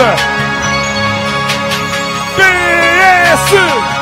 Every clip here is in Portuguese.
Costa. PS.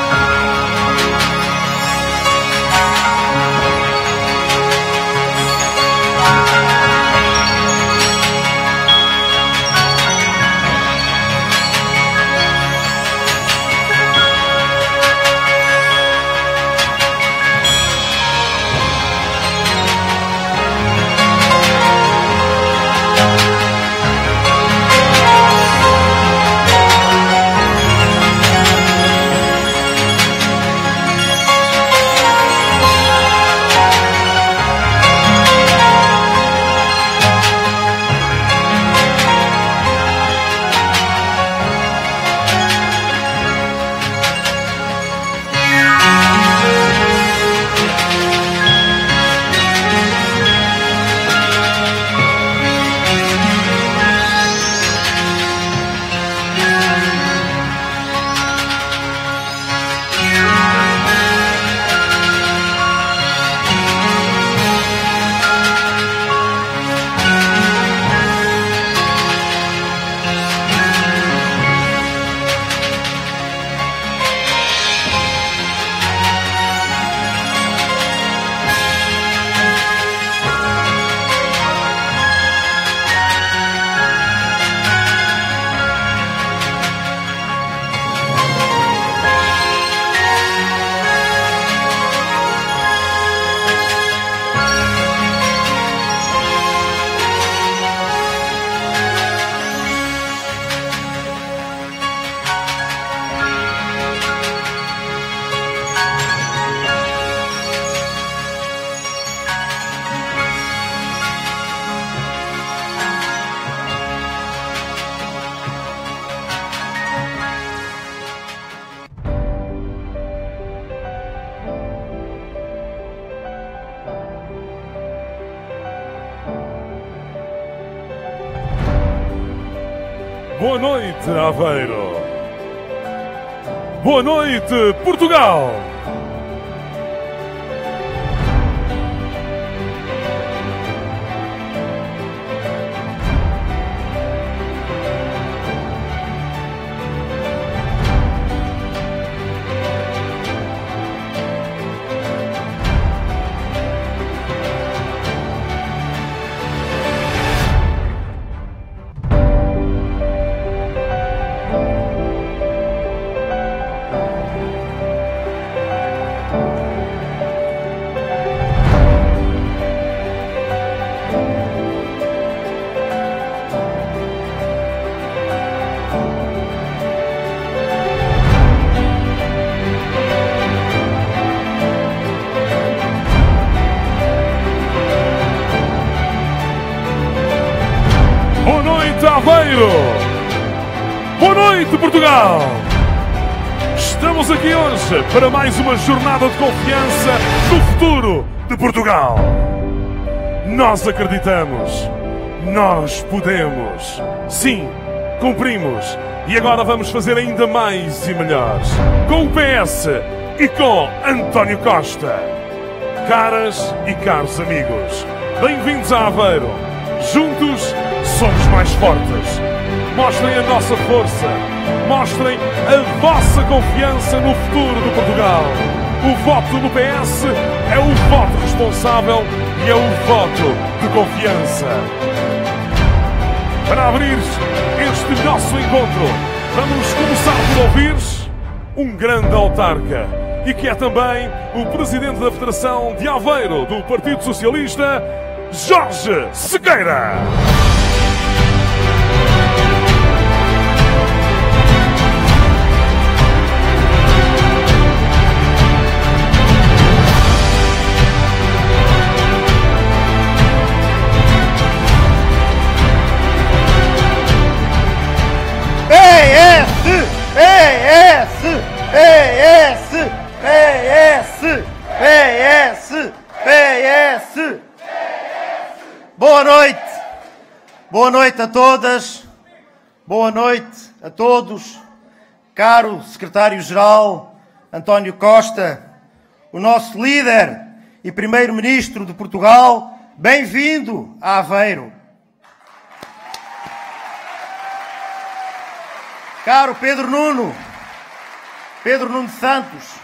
Boa hoje para mais uma jornada de confiança no futuro de Portugal. Nós acreditamos, nós podemos. Sim, cumprimos. E agora vamos fazer ainda mais e melhores. Com o PS e com António Costa. Caras e caros amigos, bem-vindos a Aveiro. Juntos somos mais fortes. Mostrem a nossa força. Mostrem a vossa confiança no futuro de Portugal. O voto no PS é o voto responsável e é o voto de confiança. Para abrir este nosso encontro, vamos começar por ouvir um grande autarca e que é também o presidente da Federação de Aveiro do Partido Socialista, Jorge Sequeira. Boa noite a todas, boa noite a todos, caro secretário-geral António Costa, o nosso líder e primeiro-ministro de Portugal, bem-vindo a Aveiro. Caro Pedro Nuno, Pedro Nuno Santos,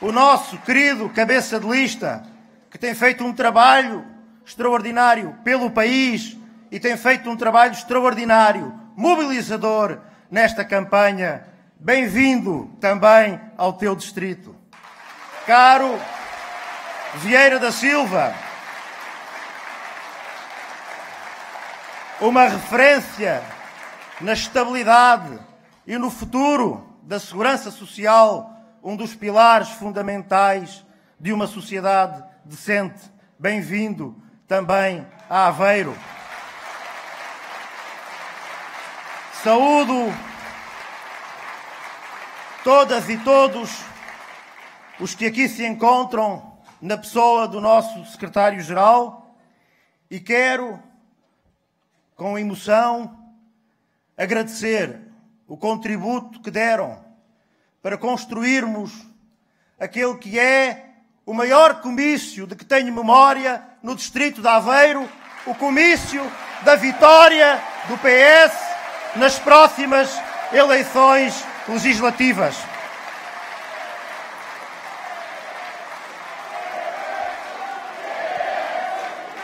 o nosso querido cabeça de lista, que tem feito um trabalho extraordinário pelo país e tem feito um trabalho extraordinário, mobilizador nesta campanha. Bem-vindo também ao teu distrito. Caro Vieira da Silva, uma referência na estabilidade e no futuro da segurança social, um dos pilares fundamentais de uma sociedade decente. Bem-vindo também a Aveiro. Saúdo todas e todos os que aqui se encontram na pessoa do nosso secretário-geral e quero, com emoção, agradecer o contributo que deram para construirmos aquele que é o maior comício de que tenho memória no distrito de Aveiro, o comício da vitória do PS nas próximas eleições legislativas.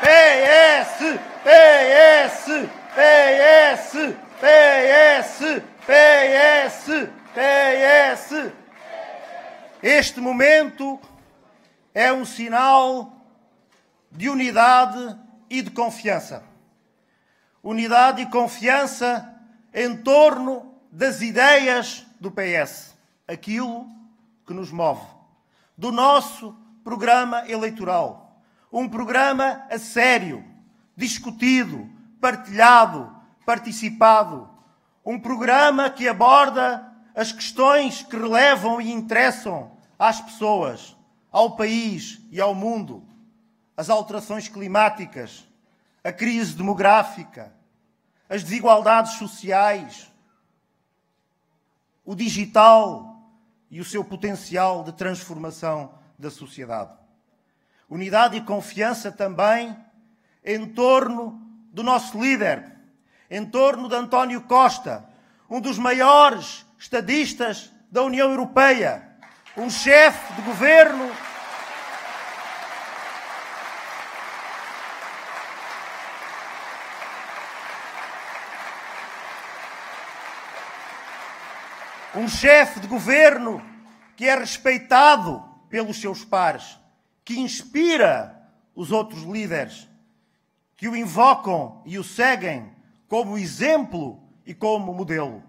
PS, PS, PS, PS, PS, PS. Este momento é um sinal de unidade e de confiança. Unidade e confiança em torno das ideias do PS, aquilo que nos move, do nosso programa eleitoral. Um programa a sério, discutido, partilhado, participado. Um programa que aborda as questões que relevam e interessam às pessoas, ao país e ao mundo. As alterações climáticas, a crise demográfica, as desigualdades sociais, o digital e o seu potencial de transformação da sociedade. Unidade e confiança também em torno do nosso líder, em torno de António Costa, um dos maiores estadistas da União Europeia, um chefe de governo um chefe de governo que é respeitado pelos seus pares, que inspira os outros líderes, que o invocam e o seguem como exemplo e como modelo.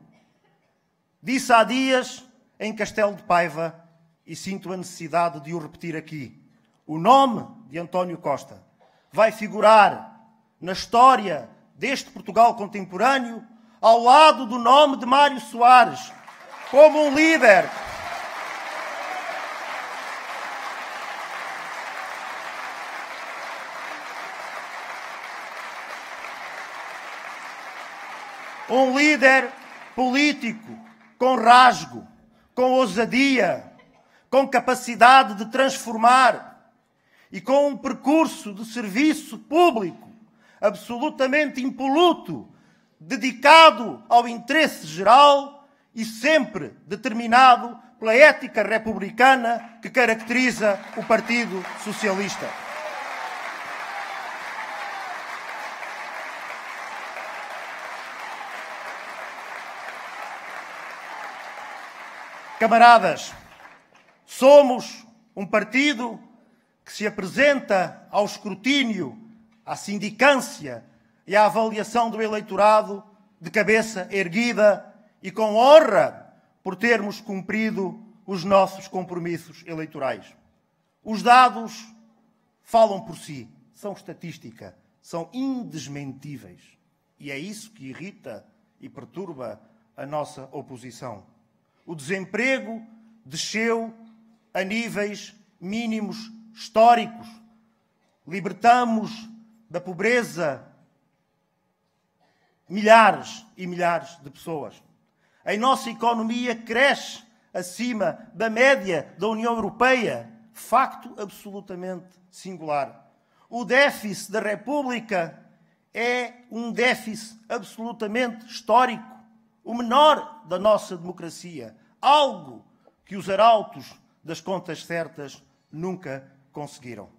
Disse há dias em Castelo de Paiva, e sinto a necessidade de o repetir aqui: o nome de António Costa vai figurar na história deste Portugal contemporâneo ao lado do nome de Mário Soares como um líder. Um líder político com rasgo, com ousadia, com capacidade de transformar e com um percurso de serviço público absolutamente impoluto, dedicado ao interesse geral e sempre determinado pela ética republicana que caracteriza o Partido Socialista. Camaradas, somos um partido que se apresenta ao escrutínio, à sindicância e à avaliação do eleitorado de cabeça erguida e com honra por termos cumprido os nossos compromissos eleitorais. Os dados falam por si, são estatística, são indesmentíveis. E é isso que irrita e perturba a nossa oposição. O desemprego desceu a níveis mínimos históricos. Libertamos da pobreza milhares e milhares de pessoas. A nossa economia cresce acima da média da União Europeia. Facto absolutamente singular. O déficit da República é um déficit absolutamente histórico. o menor da nossa democracia, algo que os arautos das contas certas nunca conseguiram.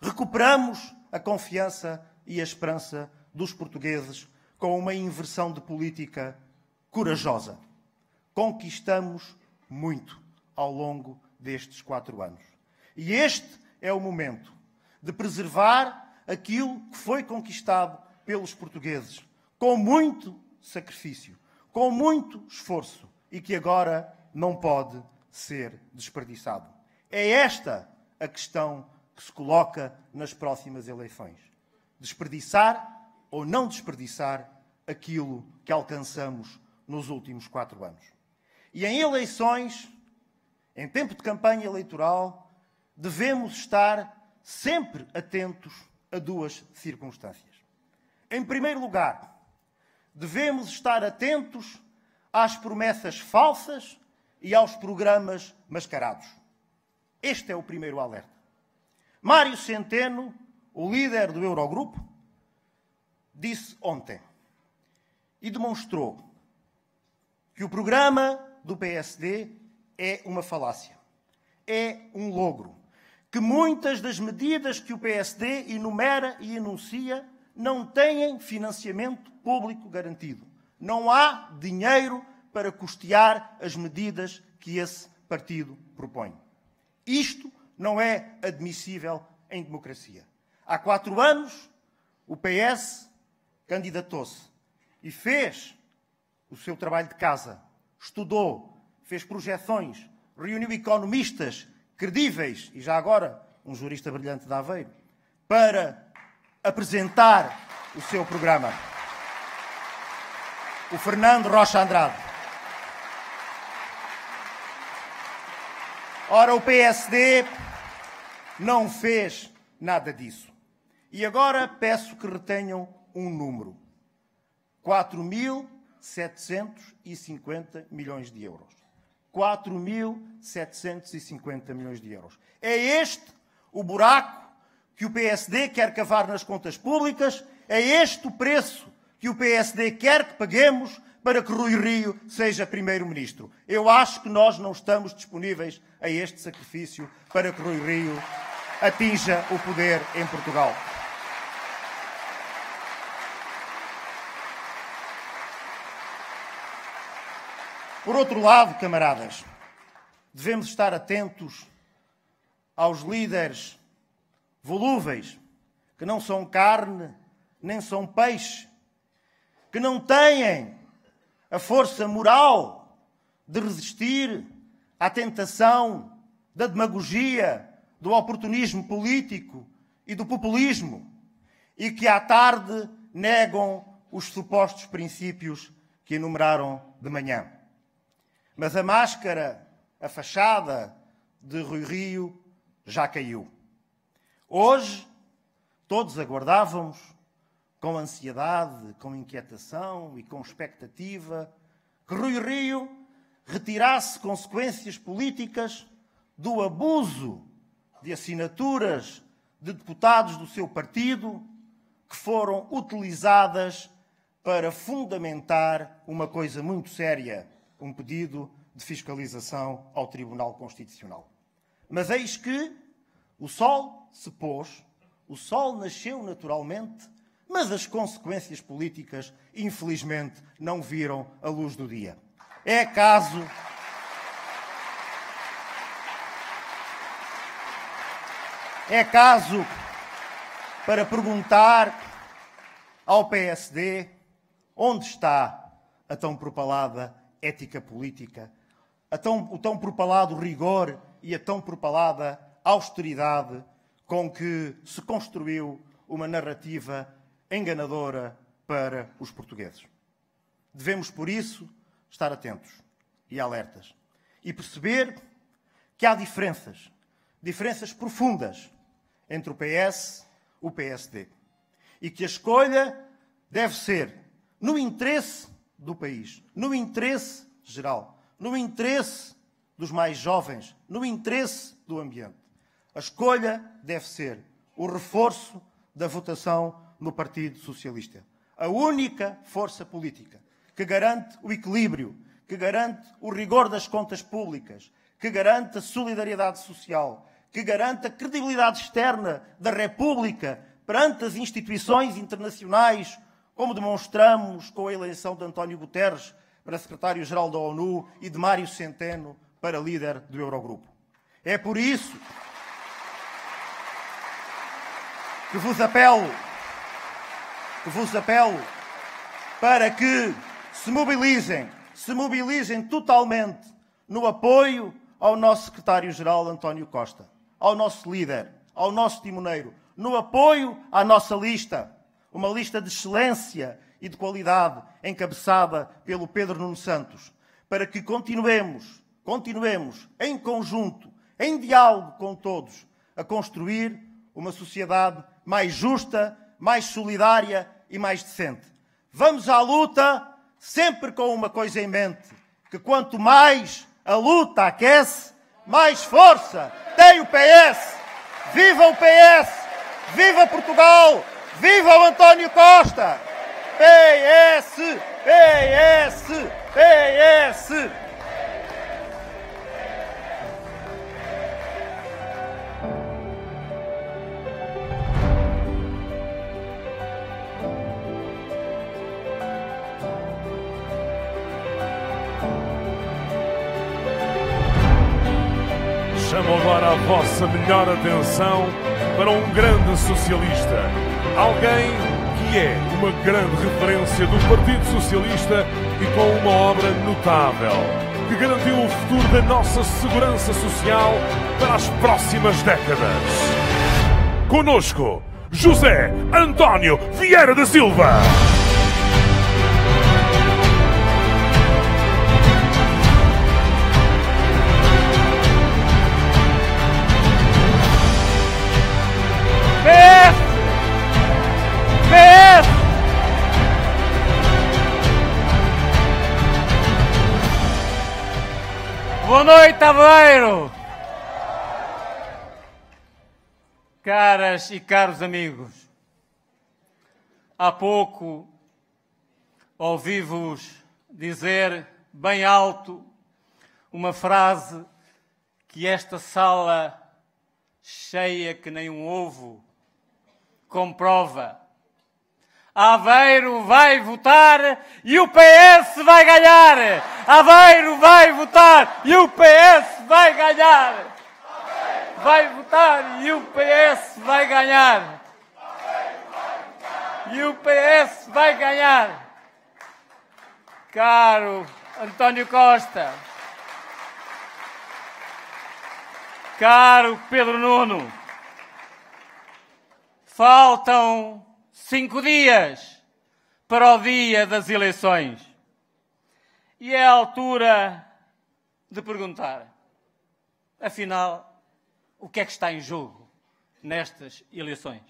Recuperamos a confiança e a esperança dos portugueses com uma inversão de política corajosa. Conquistamos muito ao longo destes quatro anos. E este é o momento de preservar aquilo que foi conquistado pelos portugueses, com muito sacrifício, com muito esforço e que agora não pode ser desperdiçado. É esta a questão que se coloca nas próximas eleições. Desperdiçar ou não desperdiçar aquilo que alcançamos nos últimos quatro anos. E em eleições, em tempo de campanha eleitoral, devemos estar sempre atentos a duas circunstâncias. Em primeiro lugar, devemos estar atentos às promessas falsas e aos programas mascarados. Este é o primeiro alerta. Mário Centeno, o líder do Eurogrupo, disse ontem e demonstrou que o programa do PSD é uma falácia, é um logro, que muitas das medidas que o PSD enumera e enuncia não têm financiamento público garantido. Não há dinheiro para custear as medidas que esse partido propõe. Isto não é admissível em democracia. Há quatro anos, o PS candidatou-se e fez o seu trabalho de casa, estudou, fez projeções, reuniu economistas credíveis e já agora um jurista brilhante de Aveiro para apresentar o seu programa. O Fernando Rocha Andrade. Ora, o PSD não fez nada disso. E agora peço que retenham um número: 4.750 milhões de euros. 4.750 milhões de euros. É este o buraco que o PSD quer cavar nas contas públicas? É este o preço que o PSD quer que paguemos para que Rui Rio seja Primeiro-Ministro? Eu acho que nós não estamos disponíveis a este sacrifício para que Rui Rio atinja o poder em Portugal. Por outro lado, camaradas, devemos estar atentos aos líderes volúveis, que não são carne nem são peixe, que não têm a força moral de resistir à tentação da demagogia, do oportunismo político e do populismo, e que à tarde negam os supostos princípios que enumeraram de manhã. Mas a máscara, a fachada de Rui Rio já caiu. Hoje, todos aguardávamos com ansiedade, com inquietação e com expectativa que Rui Rio retirasse consequências políticas do abuso de assinaturas de deputados do seu partido que foram utilizadas para fundamentar uma coisa muito séria, um pedido de fiscalização ao Tribunal Constitucional. Mas eis que o sol se pôs, o sol nasceu naturalmente, mas as consequências políticas, infelizmente, não viram a luz do dia. É caso. É caso para perguntar ao PSD onde está a tão propalada ética política, tão, o tão propalado rigor e a tão propalada austeridade com que se construiu uma narrativa enganadora para os portugueses. Devemos, por isso, estar atentos e alertas e perceber que há diferenças, diferenças profundas entre o PS e o PSD e que a escolha deve ser no interesse do país, no interesse geral, no interesse dos mais jovens, no interesse do ambiente. A escolha deve ser o reforço da votação no Partido Socialista. A única força política que garante o equilíbrio, que garante o rigor das contas públicas, que garante a solidariedade social, que garante a credibilidade externa da República perante as instituições internacionais, como demonstramos com a eleição de António Guterres para secretário-geral da ONU e de Mário Centeno para líder do Eurogrupo. É por isso que vos apelo, que vos apelo para que se mobilizem, se mobilizem totalmente no apoio ao nosso secretário-geral António Costa, ao nosso líder, ao nosso timoneiro, no apoio à nossa lista, uma lista de excelência e de qualidade encabeçada pelo Pedro Nuno Santos, para que continuemos, continuemos em conjunto, em diálogo com todos, a construir uma sociedade mais justa, mais solidária e mais decente. Vamos à luta sempre com uma coisa em mente: que quanto mais a luta aquece, mais força tem o PS. Viva o PS! Viva Portugal! Viva o António Costa! PS! PS! PS! Chamo agora a vossa melhor atenção para um grande socialista. Alguém que é uma grande referência do Partido Socialista e com uma obra notável, que garantiu o futuro da nossa segurança social para as próximas décadas. Conosco, José António Vieira da Silva. Caras e caros amigos, há pouco ouvi-vos dizer bem alto uma frase que esta sala cheia que nem um ovo comprova. Aveiro vai votar e o PS vai ganhar! Aveiro vai votar e o PS vai ganhar! Vai votar e o PS vai ganhar! E o PS vai ganhar! Caro António Costa, caro Pedro Nuno, Faltam cinco dias para o dia das eleições. E é a altura de perguntar: afinal, o que é que está em jogo nestas eleições?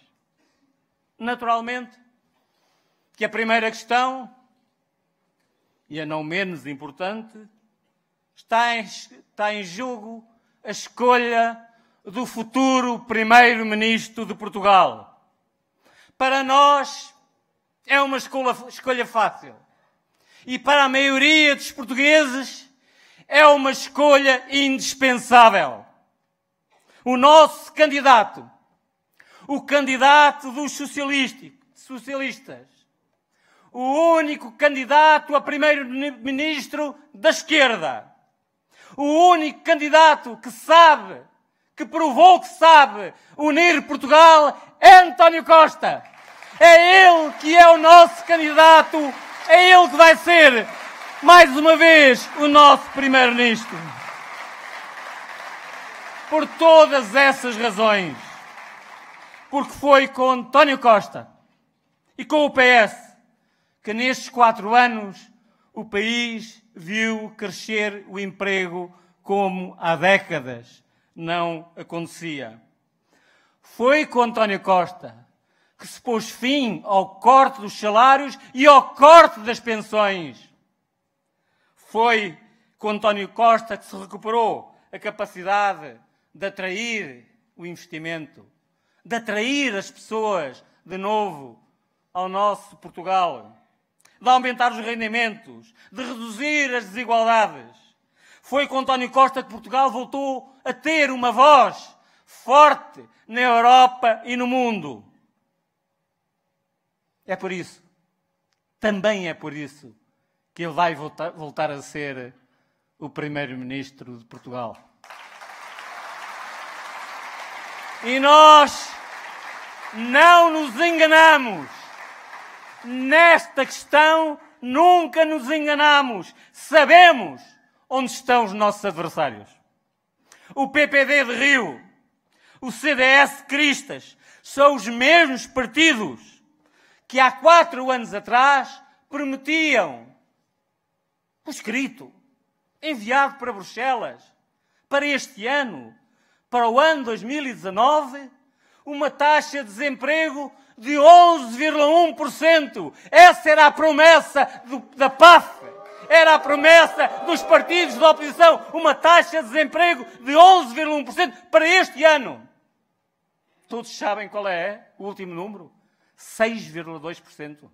Naturalmente, que a primeira questão, e a não menos importante, está em, está em jogo a escolha do futuro Primeiro-Ministro de Portugal. Para nós é uma escolha, escolha fácil. E para a maioria dos portugueses é uma escolha indispensável. O nosso candidato, o candidato dos socialistas, o único candidato a primeiro-ministro da esquerda, o único candidato que sabe que provou que sabe unir Portugal é António Costa. É ele que é o nosso candidato, é ele que vai ser, mais uma vez, o nosso Primeiro-Ministro. Por todas essas razões, porque foi com António Costa e com o PS que nestes quatro anos o país viu crescer o emprego como há décadas não acontecia. Foi com António Costa que se pôs fim ao corte dos salários e ao corte das pensões. Foi com António Costa que se recuperou a capacidade de atrair o investimento, de atrair as pessoas de novo ao nosso Portugal, de aumentar os rendimentos, de reduzir as desigualdades. Foi com António Costa que Portugal voltou a ter uma voz forte na Europa e no mundo. É por isso, também é por isso, que ele vai voltar, a ser o Primeiro-Ministro de Portugal. E nós não nos enganamos. Nesta questão, nunca nos enganamos. Sabemos onde estão os nossos adversários. O PPD de Rio, o CDS de Cristas, são os mesmos partidos que há quatro anos atrás prometiam o escrito enviado para Bruxelas para este ano, para o ano 2019, uma taxa de desemprego de 11,1%. Essa era a promessa do, da PAF. Era a promessa dos partidos da oposição. Uma taxa de desemprego de 11,1% para este ano. Todos sabem qual é o último número? 6,2%.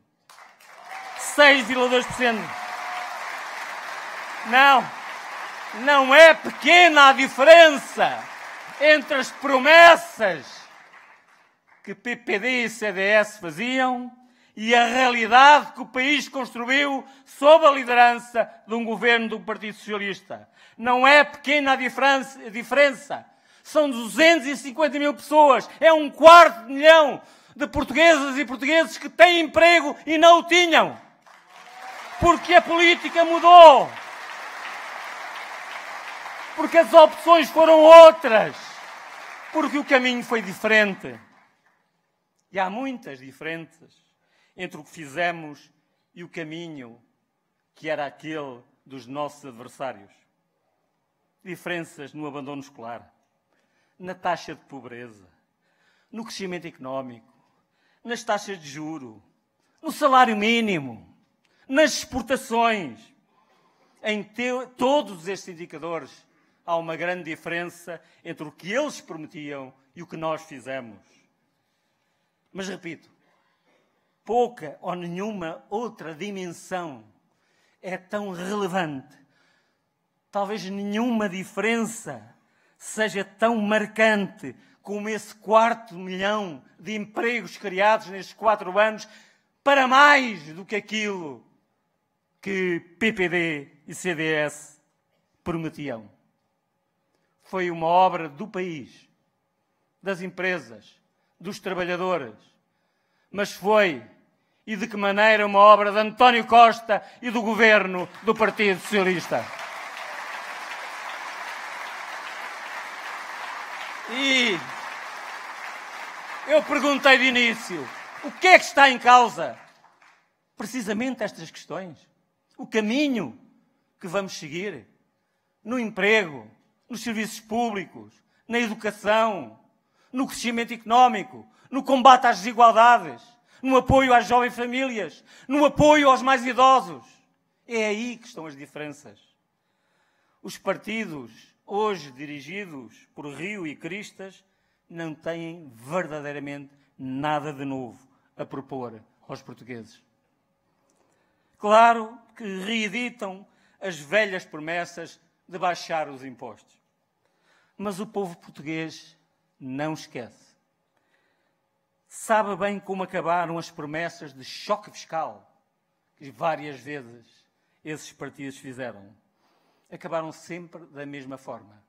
6,2%. Não. Não é pequena a diferença entre as promessas que PPD e CDS faziam e a realidade que o país construiu sob a liderança de um governo do Partido Socialista. Não é pequena a diferença, a diferença. São 250 mil pessoas, é um quarto de milhão de portuguesas e portugueses que têm emprego e não o tinham. Porque a política mudou porque as opções foram outras, porque o caminho foi diferente. E há muitas diferenças entre o que fizemos e o caminho que era aquele dos nossos adversários. Diferenças no abandono escolar, na taxa de pobreza, no crescimento económico, nas taxas de juro, no salário mínimo, nas exportações. Em todos estes indicadores há uma grande diferença entre o que eles prometiam e o que nós fizemos. Mas repito, pouca ou nenhuma outra dimensão é tão relevante. Talvez nenhuma diferença seja tão marcante como esse quarto milhão de empregos criados nestes quatro anos, para mais do que aquilo que PPD e CDS prometiam foi uma obra do país, das empresas, dos trabalhadores, mas foi, e de que maneira, uma obra de António Costa e do governo do Partido Socialista. E eu perguntei de início: o que é que está em causa? Precisamente estas questões. O caminho que vamos seguir no emprego, nos serviços públicos, na educação, no crescimento económico, no combate às desigualdades, no apoio às jovens famílias, no apoio aos mais idosos. É aí que estão as diferenças. Os partidos, hoje dirigidos por Rio e Cristas, não têm verdadeiramente nada de novo a propor aos portugueses. Claro que reeditam as velhas promessas de baixar os impostos. Mas o povo português não esquece. Sabe bem como acabaram as promessas de choque fiscal que várias vezes esses partidos fizeram. Acabaram sempre da mesma forma,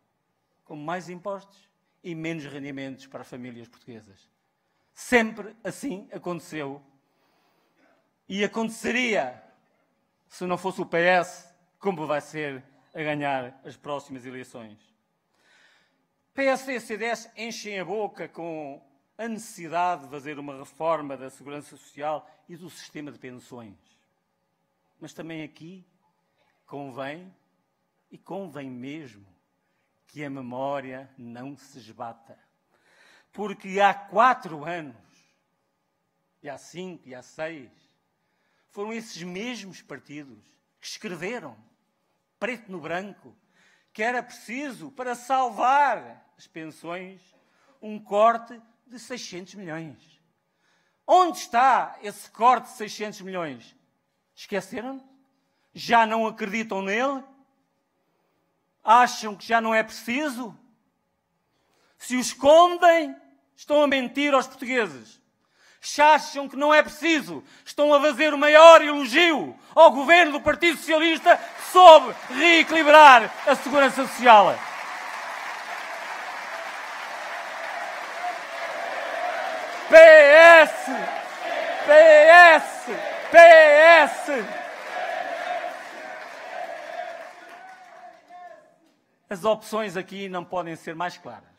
com mais impostos e menos rendimentos para as famílias portuguesas. Sempre assim aconteceu. E aconteceria se não fosse o PS, como vai ser a ganhar as próximas eleições. PSD e CDS enchem a boca com a necessidade de fazer uma reforma da segurança social e do sistema de pensões. Mas também aqui convém, e convém mesmo, que a memória não se esbata. Porque há quatro anos, e há cinco, e há seis, foram esses mesmos partidos que escreveram, preto no branco, que era preciso para salvar as pensões um corte de 600 milhões. Onde está esse corte de 600 milhões? Esqueceram? Já não acreditam nele? Acham que já não é preciso? Se o escondem, estão a mentir aos portugueses. Se acham que não é preciso, estão a fazer o maior elogio ao governo do Partido Socialista soube reequilibrar a segurança social. PS! PS! PS! As opções aqui não podem ser mais claras.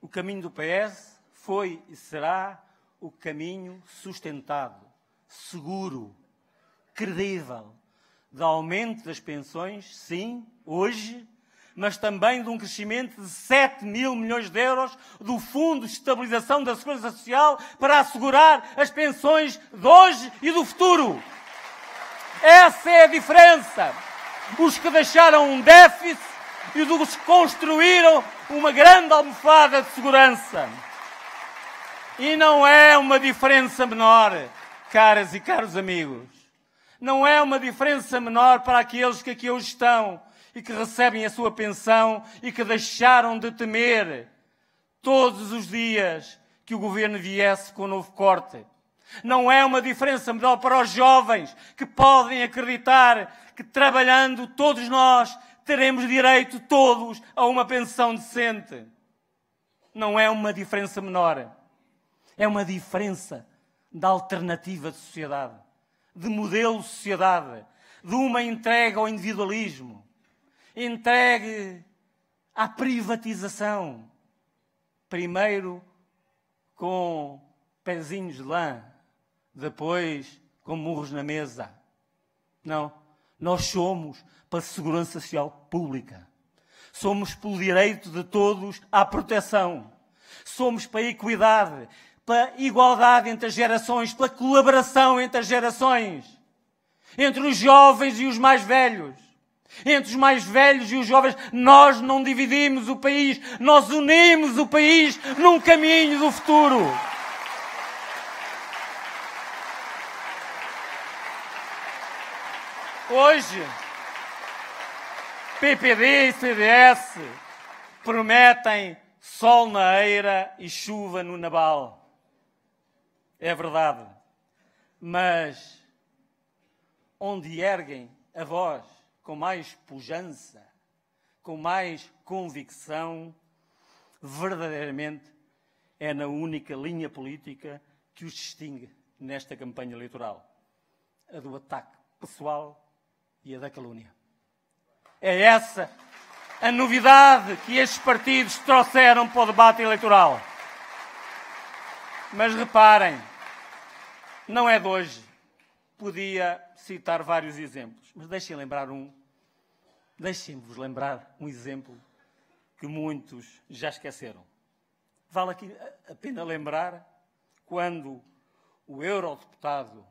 O caminho do PS foi e será o caminho sustentado, seguro, credível, de aumento das pensões, sim, hoje, mas também de um crescimento de 7 mil milhões de euros do Fundo de Estabilização da Segurança Social para assegurar as pensões de hoje e do futuro. Essa é a diferença os que deixaram um déficit e os que construíram uma grande almofada de segurança. E não é uma diferença menor, caras e caros amigos. Não é uma diferença menor para aqueles que aqui hoje estão e que recebem a sua pensão e que deixaram de temer todos os dias que o governo viesse com um novo corte. Não é uma diferença menor para os jovens que podem acreditar que trabalhando todos nós teremos direito todos a uma pensão decente. Não é uma diferença menor. É uma diferença da alternativa de sociedade, de modelo de sociedade, de uma entrega ao individualismo, entregue à privatização. Primeiro com pezinhos de lã, depois com murros na mesa. Não. Nós somos para a segurança social pública. Somos pelo direito de todos à proteção. Somos para a equidade, para a igualdade entre as gerações, pela colaboração entre as gerações. Entre os jovens e os mais velhos. Entre os mais velhos e os jovens, nós não dividimos o país, nós unimos o país num caminho do futuro. Hoje, PPD e CDS prometem sol na eira e chuva no Nabal. É verdade. Mas onde erguem a voz com mais pujança, com mais convicção, verdadeiramente é na única linha política que os distingue nesta campanha eleitoral a do ataque pessoal e a da calúnia. É essa a novidade que estes partidos trouxeram para o debate eleitoral. Mas reparem, não é de hoje. Podia citar vários exemplos, mas deixem lembrar um. Deixem-vos lembrar um exemplo que muitos já esqueceram. Vale aqui a pena lembrar quando o eurodeputado,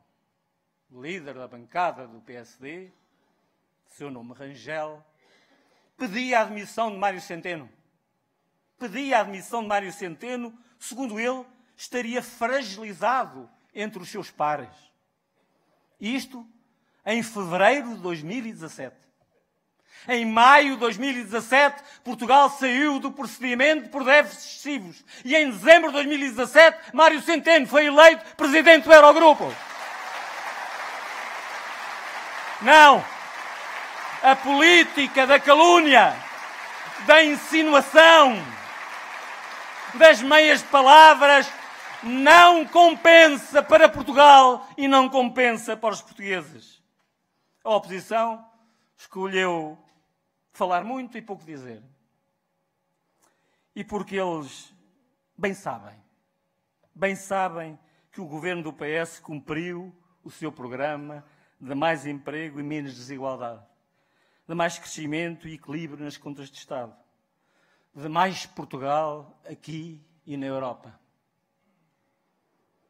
líder da bancada do PSD, seu nome Rangel, pedia a admissão de Mário Centeno. Pedia a admissão de Mário Centeno, segundo ele, estaria fragilizado entre os seus pares. Isto em fevereiro de 2017. Em maio de 2017, Portugal saiu do procedimento por déficits excessivos. E em dezembro de 2017, Mário Centeno foi eleito presidente do Eurogrupo. Não! a política da calúnia, da insinuação, das meias palavras, não compensa para Portugal e não compensa para os portugueses. A oposição escolheu falar muito e pouco dizer. E porque eles bem sabem, bem sabem que o governo do PS cumpriu o seu programa de mais emprego e menos desigualdade de mais crescimento e equilíbrio nas contas de Estado, de mais Portugal aqui e na Europa.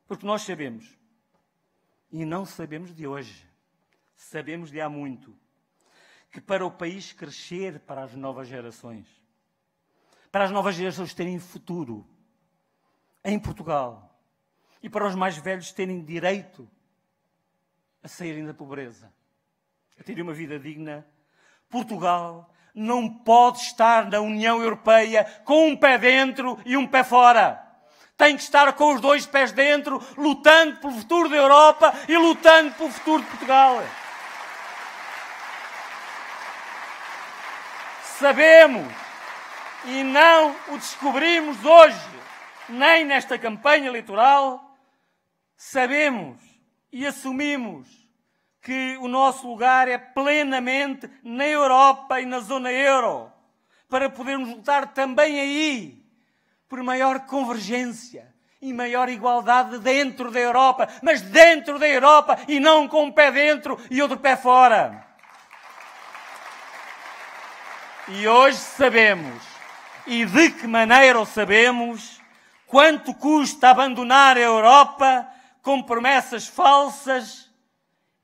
Porque nós sabemos, e não sabemos de hoje, sabemos de há muito, que para o país crescer para as novas gerações, para as novas gerações terem futuro em Portugal e para os mais velhos terem direito a saírem da pobreza, a terem uma vida digna, Portugal não pode estar na União Europeia com um pé dentro e um pé fora. Tem que estar com os dois pés dentro, lutando pelo futuro da Europa e lutando pelo futuro de Portugal. Sabemos, e não o descobrimos hoje, nem nesta campanha eleitoral, sabemos e assumimos que o nosso lugar é plenamente na Europa e na zona euro, para podermos lutar também aí por maior convergência e maior igualdade dentro da Europa, mas dentro da Europa e não com um pé dentro e outro pé fora. E hoje sabemos, e de que maneira o sabemos, quanto custa abandonar a Europa com promessas falsas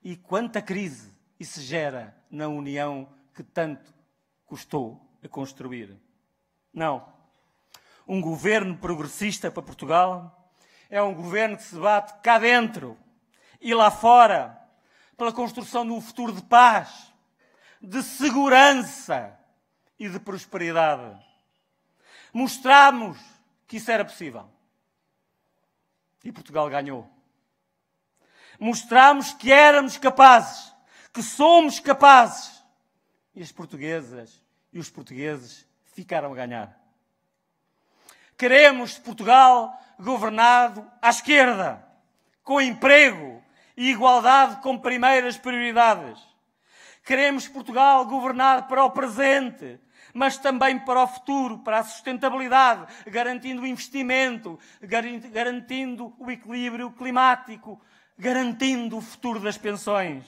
e quanta crise isso gera na União que tanto custou a construir. Não. Um governo progressista para Portugal é um governo que se bate cá dentro e lá fora pela construção de um futuro de paz, de segurança e de prosperidade. Mostramos que isso era possível. E Portugal ganhou. Mostramos que éramos capazes, que somos capazes. E as portuguesas e os portugueses ficaram a ganhar. Queremos Portugal governado à esquerda, com emprego e igualdade como primeiras prioridades. Queremos Portugal governado para o presente, mas também para o futuro, para a sustentabilidade, garantindo o investimento, garantindo o equilíbrio climático, garantindo o futuro das pensões.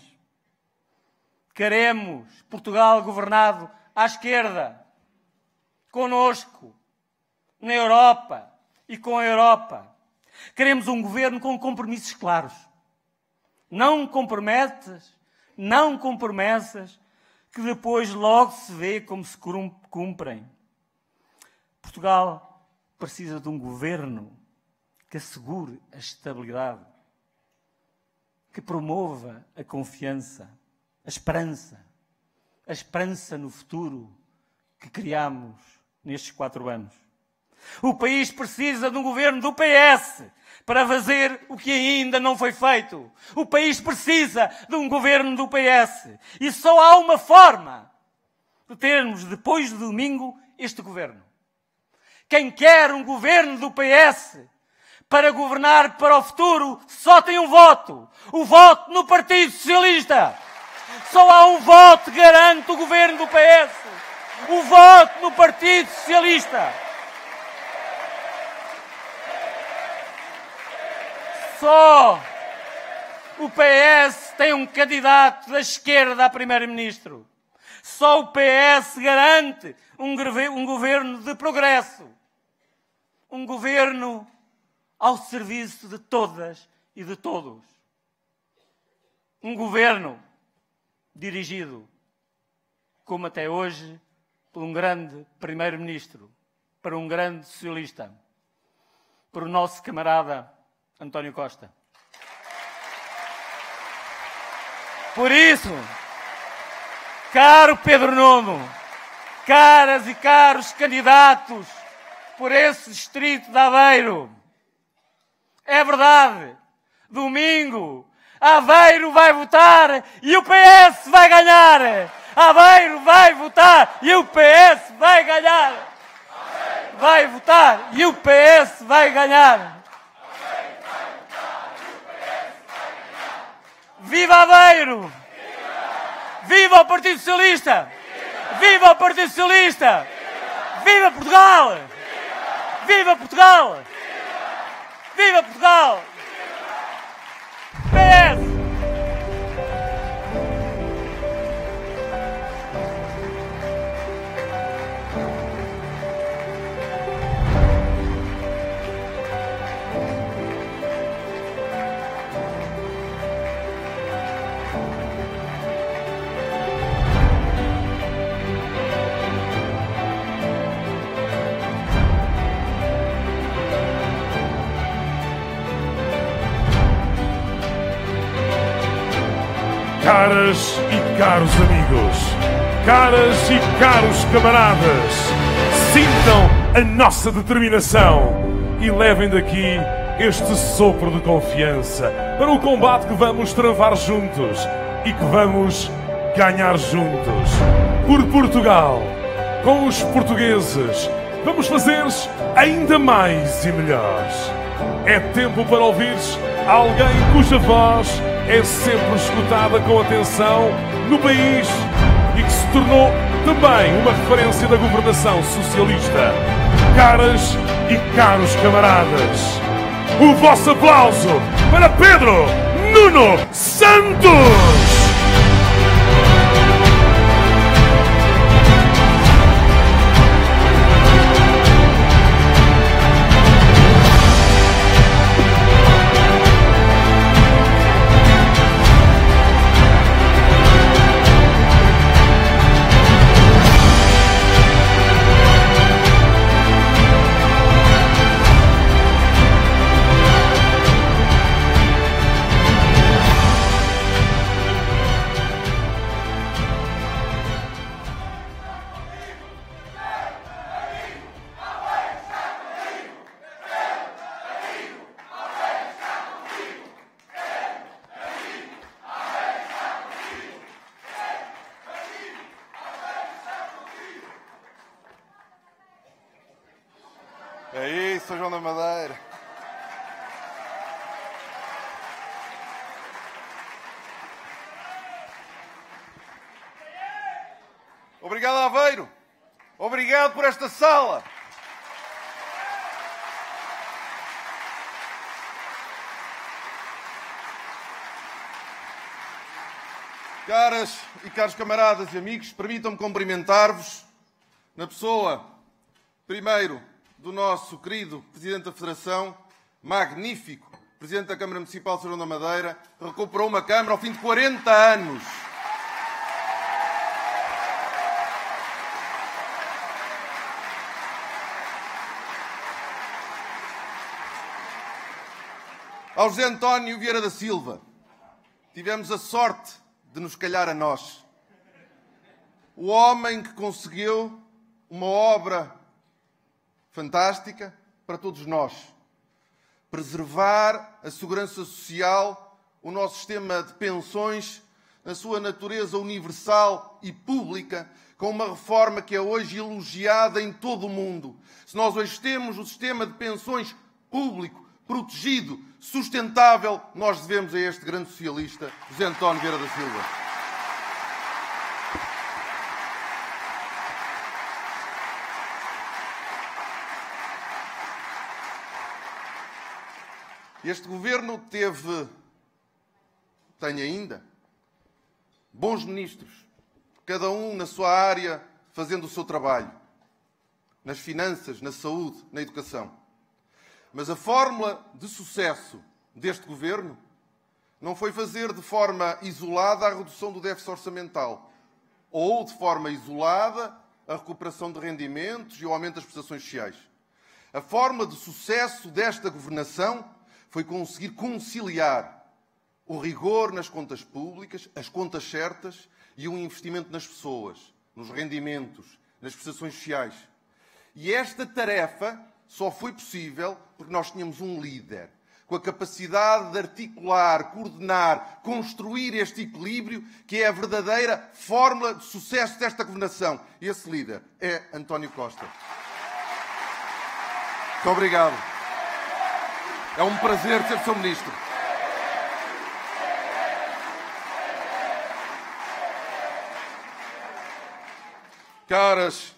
Queremos Portugal governado à esquerda, conosco, na Europa e com a Europa. Queremos um governo com compromissos claros. Não comprometes, não com promessas que depois logo se vê como se cumprem. Portugal precisa de um governo que assegure a estabilidade que promova a confiança, a esperança, a esperança no futuro que criamos nestes quatro anos. O país precisa de um governo do PS para fazer o que ainda não foi feito. O país precisa de um governo do PS. E só há uma forma de termos, depois do domingo, este governo. Quem quer um governo do PS para governar para o futuro só tem um voto. O voto no Partido Socialista. Só há um voto que garante o governo do PS. O voto no Partido Socialista. Só o PS tem um candidato da esquerda a primeiro-ministro. Só o PS garante um, um governo de progresso. Um governo ao serviço de todas e de todos. Um governo dirigido, como até hoje, por um grande primeiro-ministro, para um grande socialista, por o nosso camarada António Costa. Por isso, caro Pedro Nuno, caras e caros candidatos por esse distrito de Aveiro, é verdade. Domingo, Aveiro vai votar e o PS vai ganhar. Aveiro vai votar e o PS vai ganhar. Vai votar e o PS vai ganhar. Viva Aveiro! Viva o Partido Socialista! Viva o Partido Socialista! Viva Portugal! Viva Portugal! Viva Portugal! Caras e caros amigos, caras e caros camaradas, sintam a nossa determinação e levem daqui este sopro de confiança para o combate que vamos travar juntos e que vamos ganhar juntos. Por Portugal, com os portugueses, vamos fazer ainda mais e melhores. É tempo para ouvires alguém cuja voz é sempre escutada com atenção no país e que se tornou também uma referência da governação socialista. Caras e caros camaradas, o vosso aplauso para Pedro Nuno Santos! Esta sala. Caras e caros camaradas e amigos, permitam-me cumprimentar-vos na pessoa, primeiro, do nosso querido Presidente da Federação, magnífico Presidente da Câmara Municipal de São João da Madeira, recuperou uma Câmara ao fim de 40 anos. Ao José António Vieira da Silva, tivemos a sorte de nos calhar a nós. O homem que conseguiu uma obra fantástica para todos nós. Preservar a segurança social, o nosso sistema de pensões, na sua natureza universal e pública, com uma reforma que é hoje elogiada em todo o mundo. Se nós hoje temos o sistema de pensões público, protegido, sustentável, nós devemos a este grande socialista, José António Vieira da Silva. Este governo teve, tem ainda, bons ministros, cada um na sua área fazendo o seu trabalho, nas finanças, na saúde, na educação. Mas a fórmula de sucesso deste governo não foi fazer de forma isolada a redução do déficit orçamental ou de forma isolada a recuperação de rendimentos e o aumento das prestações sociais. A forma de sucesso desta governação foi conseguir conciliar o rigor nas contas públicas, as contas certas e o investimento nas pessoas, nos rendimentos, nas prestações sociais. E esta tarefa só foi possível porque nós tínhamos um líder com a capacidade de articular, coordenar, construir este equilíbrio que é a verdadeira fórmula de sucesso desta governação. E esse líder é António Costa. Muito obrigado. É um prazer ser seu ministro. Caras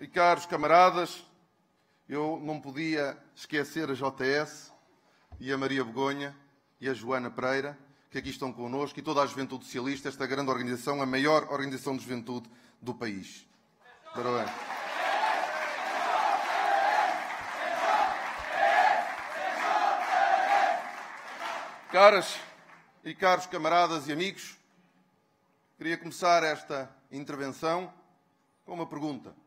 e caros camaradas, eu não podia esquecer a JS e a Maria Begonha e a Joana Pereira, que aqui estão connosco, e toda a juventude socialista, esta grande organização, a maior organização de juventude do país. Parabéns. Caras e caros camaradas e amigos, queria começar esta intervenção com uma pergunta.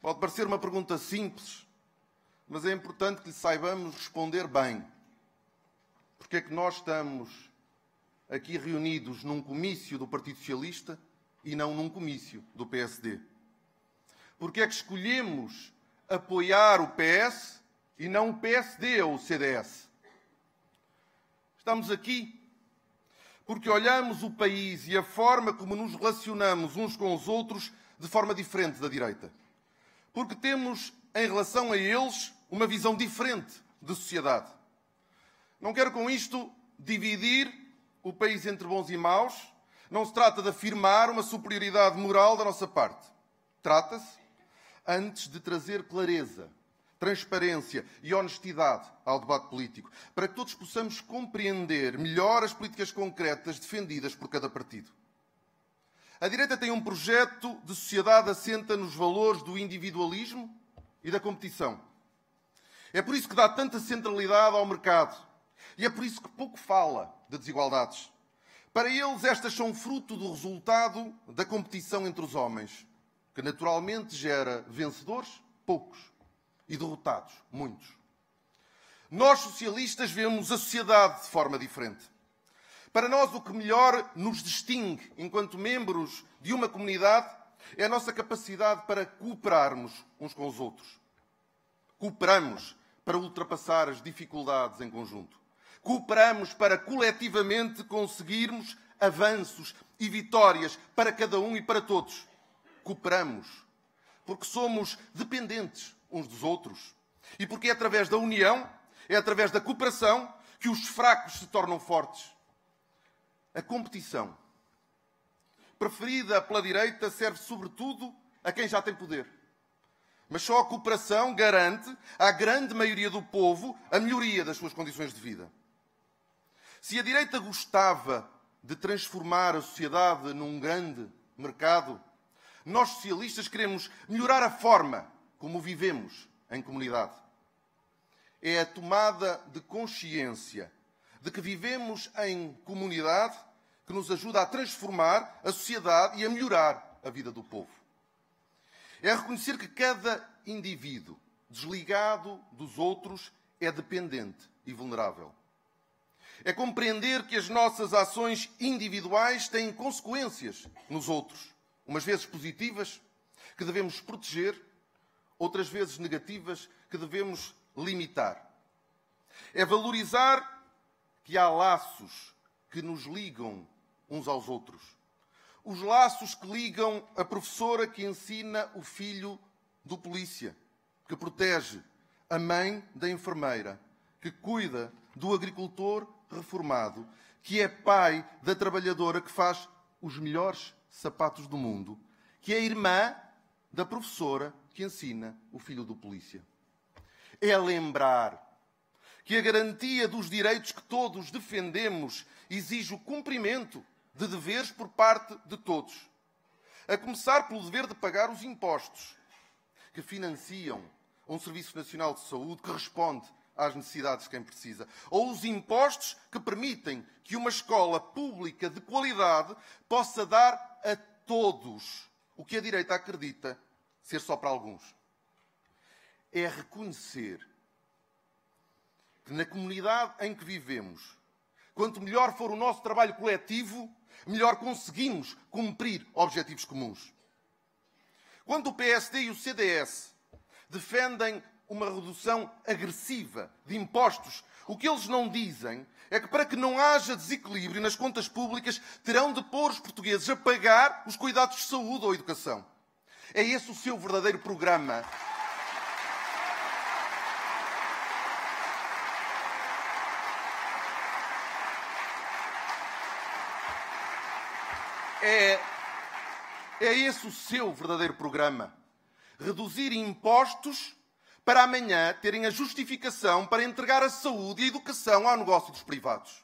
Pode parecer uma pergunta simples, mas é importante que lhe saibamos responder bem. Porque é que nós estamos aqui reunidos num comício do Partido Socialista e não num comício do PSD? Porque é que escolhemos apoiar o PS e não o PSD ou o CDS? Estamos aqui porque olhamos o país e a forma como nos relacionamos uns com os outros de forma diferente da direita. Porque temos, em relação a eles, uma visão diferente de sociedade. Não quero com isto dividir o país entre bons e maus. Não se trata de afirmar uma superioridade moral da nossa parte. Trata-se, antes de trazer clareza, transparência e honestidade ao debate político, para que todos possamos compreender melhor as políticas concretas defendidas por cada partido. A direita tem um projeto de sociedade assenta nos valores do individualismo e da competição. É por isso que dá tanta centralidade ao mercado. E é por isso que pouco fala de desigualdades. Para eles, estas são fruto do resultado da competição entre os homens, que naturalmente gera vencedores, poucos, e derrotados, muitos. Nós, socialistas, vemos a sociedade de forma diferente. Para nós, o que melhor nos distingue enquanto membros de uma comunidade é a nossa capacidade para cooperarmos uns com os outros. Cooperamos para ultrapassar as dificuldades em conjunto. Cooperamos para coletivamente conseguirmos avanços e vitórias para cada um e para todos. Cooperamos porque somos dependentes uns dos outros e porque é através da união, é através da cooperação que os fracos se tornam fortes a competição, preferida pela direita, serve sobretudo a quem já tem poder. Mas só a cooperação garante à grande maioria do povo a melhoria das suas condições de vida. Se a direita gostava de transformar a sociedade num grande mercado, nós socialistas queremos melhorar a forma como vivemos em comunidade. É a tomada de consciência de que vivemos em comunidade que nos ajuda a transformar a sociedade e a melhorar a vida do povo. É reconhecer que cada indivíduo, desligado dos outros, é dependente e vulnerável. É compreender que as nossas ações individuais têm consequências nos outros, umas vezes positivas, que devemos proteger, outras vezes negativas, que devemos limitar. É valorizar que há laços que nos ligam uns aos outros. Os laços que ligam a professora que ensina o filho do polícia, que protege a mãe da enfermeira, que cuida do agricultor reformado, que é pai da trabalhadora que faz os melhores sapatos do mundo, que é irmã da professora que ensina o filho do polícia. É lembrar que a garantia dos direitos que todos defendemos exige o cumprimento de deveres por parte de todos. A começar pelo dever de pagar os impostos que financiam um Serviço Nacional de Saúde que responde às necessidades de quem precisa. Ou os impostos que permitem que uma escola pública de qualidade possa dar a todos o que a direita acredita ser só para alguns. É reconhecer que na comunidade em que vivemos, quanto melhor for o nosso trabalho coletivo, melhor conseguimos cumprir objetivos comuns. Quando o PSD e o CDS defendem uma redução agressiva de impostos, o que eles não dizem é que para que não haja desequilíbrio nas contas públicas, terão de pôr os portugueses a pagar os cuidados de saúde ou educação. É esse o seu verdadeiro programa É, é esse o seu verdadeiro programa. Reduzir impostos para amanhã terem a justificação para entregar a saúde e a educação ao negócio dos privados.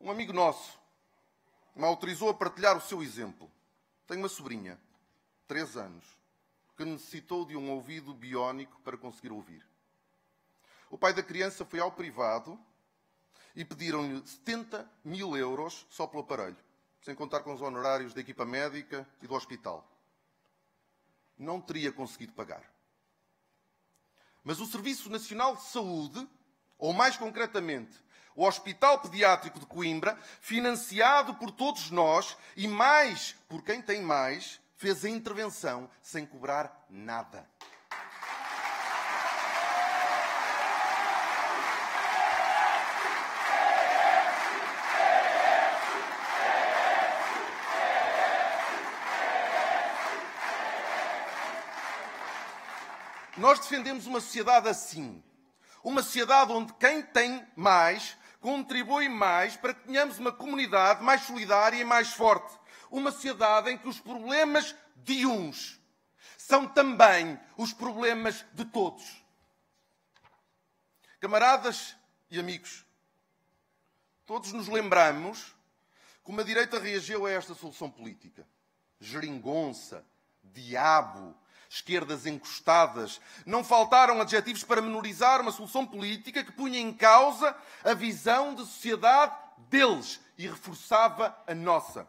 Um amigo nosso me autorizou a partilhar o seu exemplo. Tenho uma sobrinha, três anos, que necessitou de um ouvido biónico para conseguir ouvir. O pai da criança foi ao privado e pediram-lhe 70 mil euros só pelo aparelho sem contar com os honorários da equipa médica e do hospital. Não teria conseguido pagar. Mas o Serviço Nacional de Saúde, ou mais concretamente, o Hospital Pediátrico de Coimbra, financiado por todos nós e mais por quem tem mais, fez a intervenção sem cobrar nada. Nós defendemos uma sociedade assim. Uma sociedade onde quem tem mais contribui mais para que tenhamos uma comunidade mais solidária e mais forte. Uma sociedade em que os problemas de uns são também os problemas de todos. Camaradas e amigos, todos nos lembramos como a direita reagiu a esta solução política. Geringonça, diabo, esquerdas encostadas. Não faltaram adjetivos para menorizar uma solução política que punha em causa a visão de sociedade deles e reforçava a nossa.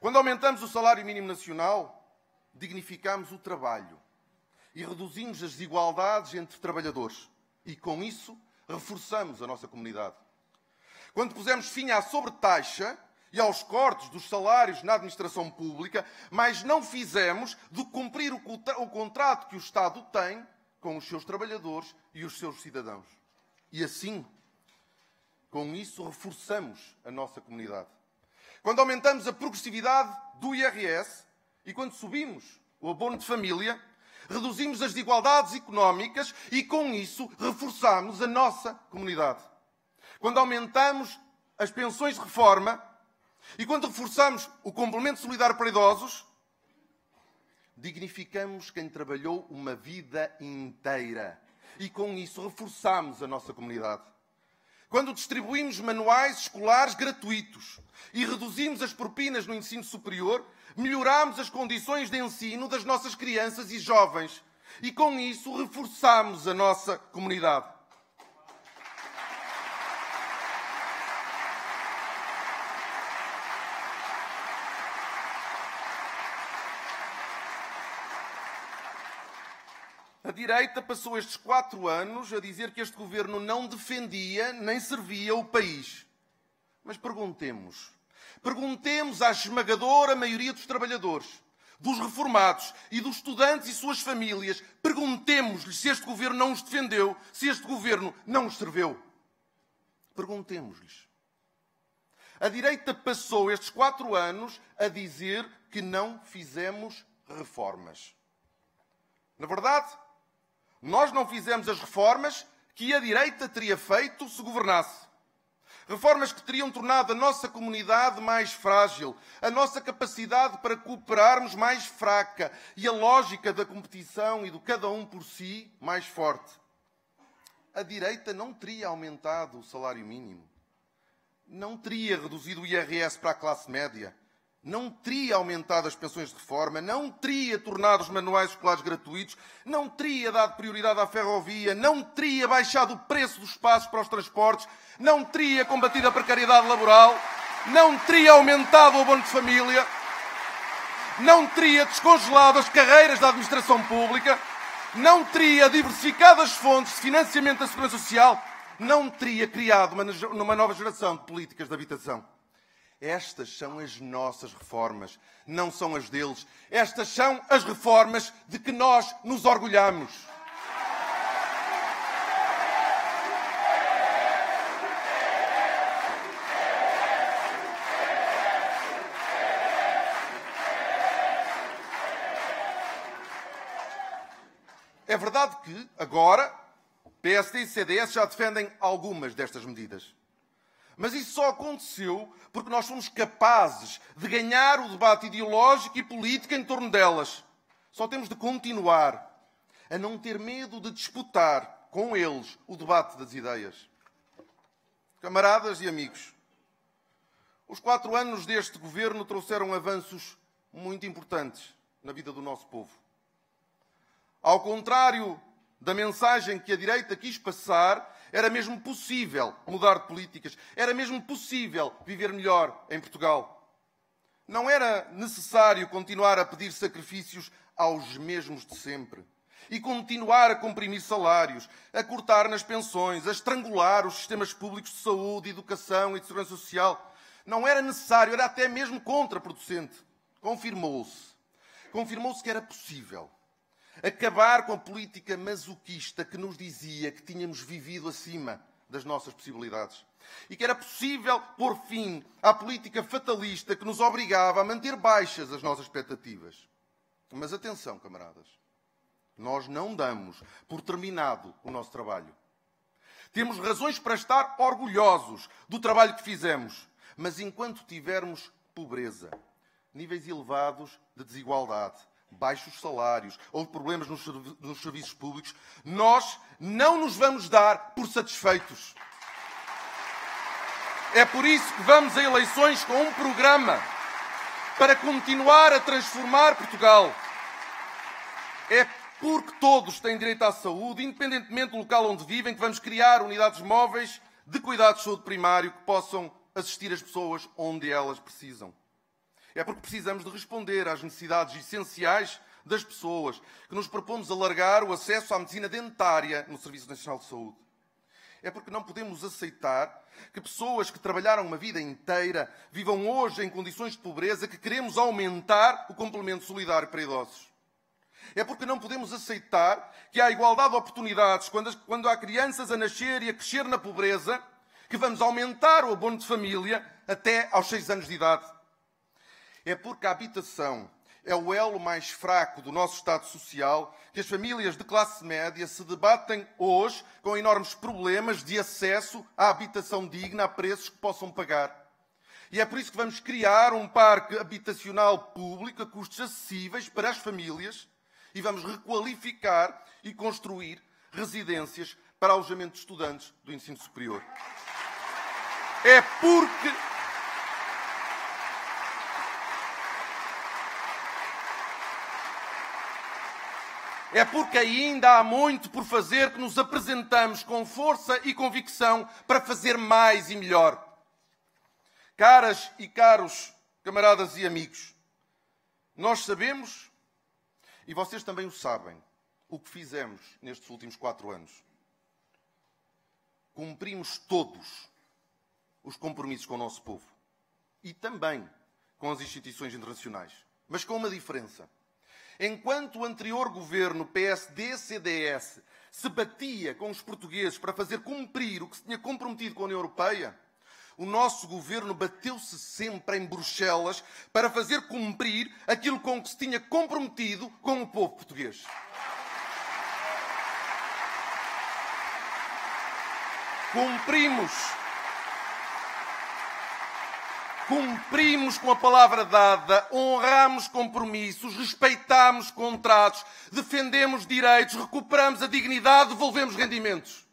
Quando aumentamos o salário mínimo nacional, dignificamos o trabalho e reduzimos as desigualdades entre trabalhadores. E com isso, reforçamos a nossa comunidade. Quando pusemos fim à sobretaxa, e aos cortes dos salários na administração pública, mas não fizemos do cumprir o, o contrato que o Estado tem com os seus trabalhadores e os seus cidadãos. E assim, com isso, reforçamos a nossa comunidade. Quando aumentamos a progressividade do IRS e quando subimos o abono de família, reduzimos as desigualdades económicas e, com isso, reforçamos a nossa comunidade. Quando aumentamos as pensões de reforma, e quando reforçamos o complemento solidário para idosos, dignificamos quem trabalhou uma vida inteira. E com isso reforçamos a nossa comunidade. Quando distribuímos manuais escolares gratuitos e reduzimos as propinas no ensino superior, melhoramos as condições de ensino das nossas crianças e jovens. E com isso reforçamos a nossa comunidade. A direita passou estes quatro anos a dizer que este governo não defendia nem servia o país. Mas perguntemos. Perguntemos à esmagadora maioria dos trabalhadores, dos reformados e dos estudantes e suas famílias. Perguntemos-lhes se este governo não os defendeu, se este governo não os serveu. Perguntemos-lhes. A direita passou estes quatro anos a dizer que não fizemos reformas. Na verdade, nós não fizemos as reformas que a direita teria feito se governasse. Reformas que teriam tornado a nossa comunidade mais frágil, a nossa capacidade para cooperarmos mais fraca e a lógica da competição e do cada um por si mais forte. A direita não teria aumentado o salário mínimo, não teria reduzido o IRS para a classe média, não teria aumentado as pensões de reforma, não teria tornado os manuais escolares gratuitos, não teria dado prioridade à ferrovia, não teria baixado o preço dos espaços para os transportes, não teria combatido a precariedade laboral, não teria aumentado o abono de família, não teria descongelado as carreiras da administração pública, não teria diversificado as fontes de financiamento da segurança social, não teria criado uma, nova geração de políticas de habitação. Estas são as nossas reformas, não são as deles. Estas são as reformas de que nós nos orgulhamos. É verdade que, agora, PSD e CDS já defendem algumas destas medidas. Mas isso só aconteceu porque nós fomos capazes de ganhar o debate ideológico e político em torno delas. Só temos de continuar a não ter medo de disputar com eles o debate das ideias. Camaradas e amigos, os quatro anos deste governo trouxeram avanços muito importantes na vida do nosso povo. Ao contrário da mensagem que a direita quis passar, era mesmo possível mudar de políticas, era mesmo possível viver melhor em Portugal. Não era necessário continuar a pedir sacrifícios aos mesmos de sempre. e continuar a comprimir salários, a cortar nas pensões, a estrangular os sistemas públicos de saúde, educação e de segurança social. Não era necessário, era até mesmo contraproducente. Confirmou-se. Confirmou-se que era possível acabar com a política masoquista que nos dizia que tínhamos vivido acima das nossas possibilidades. E que era possível pôr fim à política fatalista que nos obrigava a manter baixas as nossas expectativas. Mas atenção, camaradas. Nós não damos por terminado o nosso trabalho. Temos razões para estar orgulhosos do trabalho que fizemos, mas enquanto tivermos pobreza, níveis elevados de desigualdade, baixos salários ou problemas nos, nos serviços públicos, nós não nos vamos dar por satisfeitos. É por isso que vamos a eleições com um programa para continuar a transformar Portugal. É porque todos têm direito à saúde, independentemente do local onde vivem, que vamos criar unidades móveis de cuidados de saúde primário que possam assistir as pessoas onde elas precisam. É porque precisamos de responder às necessidades essenciais das pessoas que nos propomos alargar o acesso à medicina dentária no Serviço Nacional de Saúde. É porque não podemos aceitar que pessoas que trabalharam uma vida inteira vivam hoje em condições de pobreza que queremos aumentar o complemento solidário para idosos. É porque não podemos aceitar que há igualdade de oportunidades quando, quando há crianças a nascer e a crescer na pobreza, que vamos aumentar o abono de família até aos seis anos de idade. É porque a habitação é o elo mais fraco do nosso Estado Social que as famílias de classe média se debatem hoje com enormes problemas de acesso à habitação digna a preços que possam pagar. E é por isso que vamos criar um parque habitacional público a custos acessíveis para as famílias e vamos requalificar e construir residências para alojamento de estudantes do ensino superior. É porque É porque ainda há muito por fazer que nos apresentamos com força e convicção para fazer mais e melhor. Caras e caros camaradas e amigos, nós sabemos e vocês também o sabem, o que fizemos nestes últimos quatro anos. Cumprimos todos os compromissos com o nosso povo e também com as instituições internacionais, mas com uma diferença. Enquanto o anterior governo PSD-CDS se batia com os portugueses para fazer cumprir o que se tinha comprometido com a União Europeia, o nosso governo bateu-se sempre em Bruxelas para fazer cumprir aquilo com que se tinha comprometido com o povo português. Cumprimos. Cumprimos com a palavra dada, honramos compromissos, respeitamos contratos, defendemos direitos, recuperamos a dignidade, devolvemos rendimentos.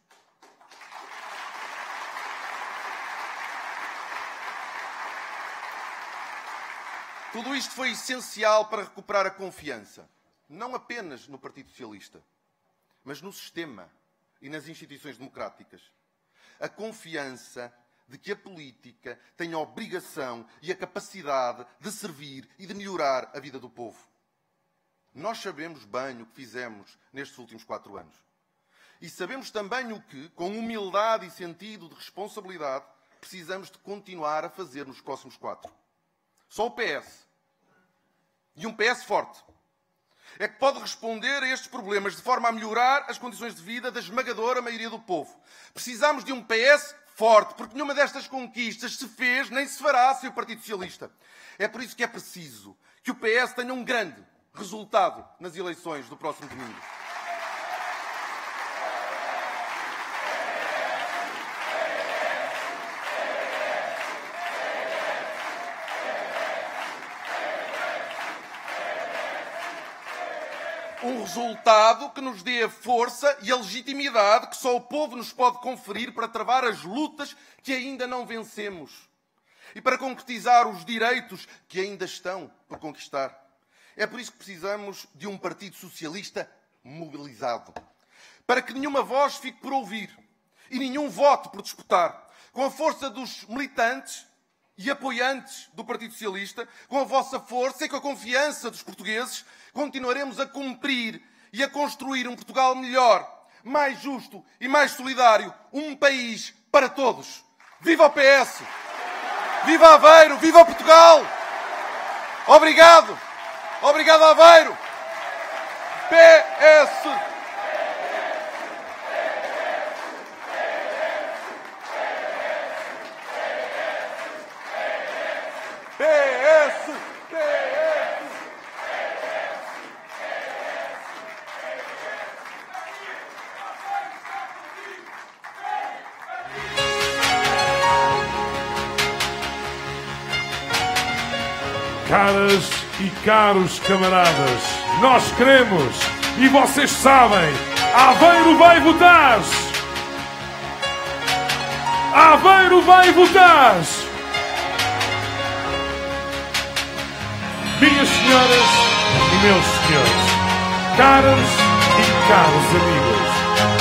Tudo isto foi essencial para recuperar a confiança, não apenas no Partido Socialista, mas no sistema e nas instituições democráticas. A confiança de que a política tem a obrigação e a capacidade de servir e de melhorar a vida do povo. Nós sabemos bem o que fizemos nestes últimos quatro anos. E sabemos também o que, com humildade e sentido de responsabilidade, precisamos de continuar a fazer nos próximos quatro. Só o PS. E um PS forte. É que pode responder a estes problemas de forma a melhorar as condições de vida da esmagadora maioria do povo. Precisamos de um PS forte, porque nenhuma destas conquistas se fez nem se fará sem o Partido Socialista. É por isso que é preciso que o PS tenha um grande resultado nas eleições do próximo domingo. Um resultado que nos dê a força e a legitimidade que só o povo nos pode conferir para travar as lutas que ainda não vencemos. E para concretizar os direitos que ainda estão por conquistar. É por isso que precisamos de um Partido Socialista mobilizado, para que nenhuma voz fique por ouvir e nenhum voto por disputar, com a força dos militantes e apoiantes do Partido Socialista, com a vossa força e com a confiança dos portugueses, continuaremos a cumprir e a construir um Portugal melhor, mais justo e mais solidário. Um país para todos. Viva o PS! Viva Aveiro! Viva Portugal! Obrigado! Obrigado, Aveiro! PS! Caros camaradas, nós queremos e vocês sabem, Aveiro vai votar! Aveiro vai votar! Minhas senhoras e meus senhores, caras e caros amigos,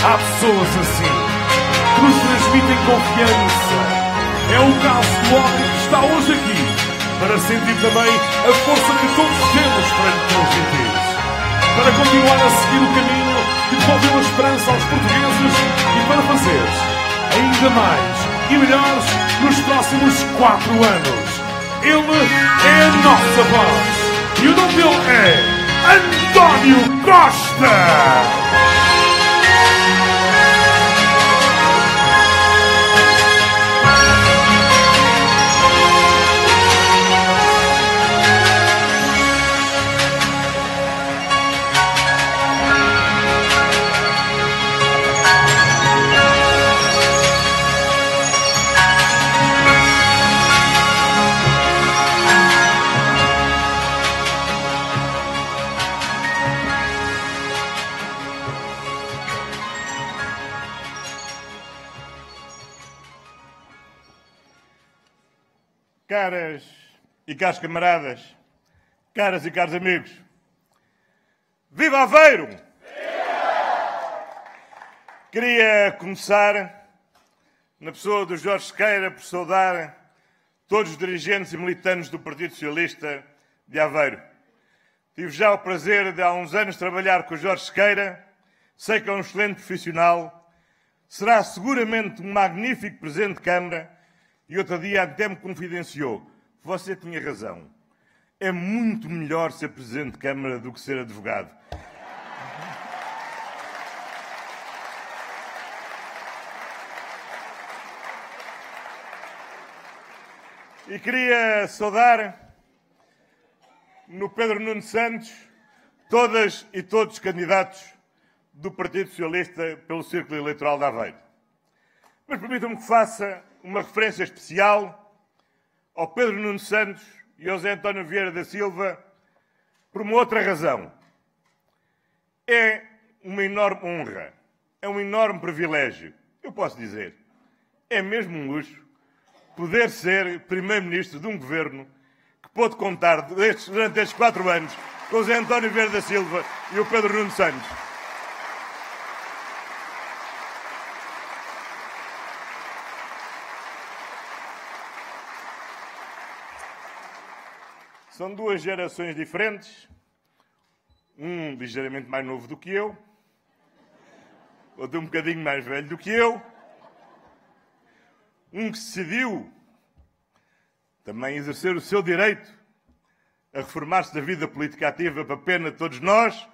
há pessoas assim que nos transmitem confiança. É o caso do homem que está hoje aqui para sentir também a força que todos temos para lhe transmitir. Para continuar a seguir o caminho que devolveu a esperança aos portugueses e para fazer ainda mais e melhores nos próximos quatro anos. Ele é a nossa voz e o nome dele é António Costa! Caras e caros camaradas, caras e caros amigos, viva Aveiro! Queria começar na pessoa do Jorge Sequeira por saudar todos os dirigentes e militantes do Partido Socialista de Aveiro. Tive já o prazer de há uns anos trabalhar com o Jorge Sequeira, sei que é um excelente profissional, será seguramente um magnífico Presidente de Câmara e outro dia até me confidenciou. Você tinha razão. É muito melhor ser Presidente de Câmara do que ser advogado. E queria saudar no Pedro Nuno Santos todas e todos os candidatos do Partido Socialista pelo Círculo Eleitoral de Aveiro. Mas permitam-me que faça uma referência especial ao Pedro Nuno Santos e ao Zé António Vieira da Silva por uma outra razão. É uma enorme honra, é um enorme privilégio, eu posso dizer, é mesmo um luxo poder ser Primeiro-Ministro de um governo que pôde contar durante estes quatro anos com o Zé António Vieira da Silva e o Pedro Nuno Santos. São duas gerações diferentes. Um ligeiramente mais novo do que eu, outro um bocadinho mais velho do que eu. Um que decidiu também exercer o seu direito a reformar-se da vida política ativa para a pena de todos nós,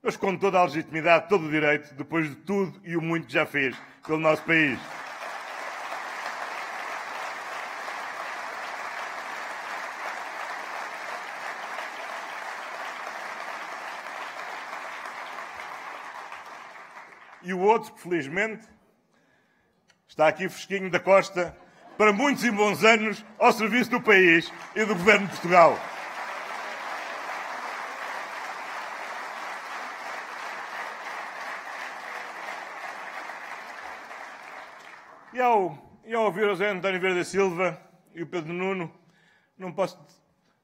mas com toda a legitimidade, todo o direito, depois de tudo e o muito que já fez pelo nosso país. E o outro, que felizmente está aqui fresquinho da costa para muitos e bons anos ao serviço do país e do Governo de Portugal. E ao, e ao ouvir o Zé António Vieira da Silva e o Pedro Nuno, não posso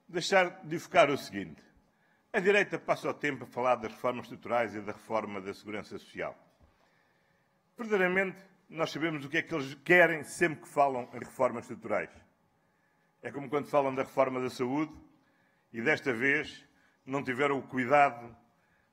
deixar de focar o seguinte. A direita passa o tempo a falar das reformas estruturais e da reforma da segurança social. Verdadeiramente, nós sabemos o que é que eles querem sempre que falam em reformas estruturais. É como quando falam da reforma da saúde e desta vez não tiveram o cuidado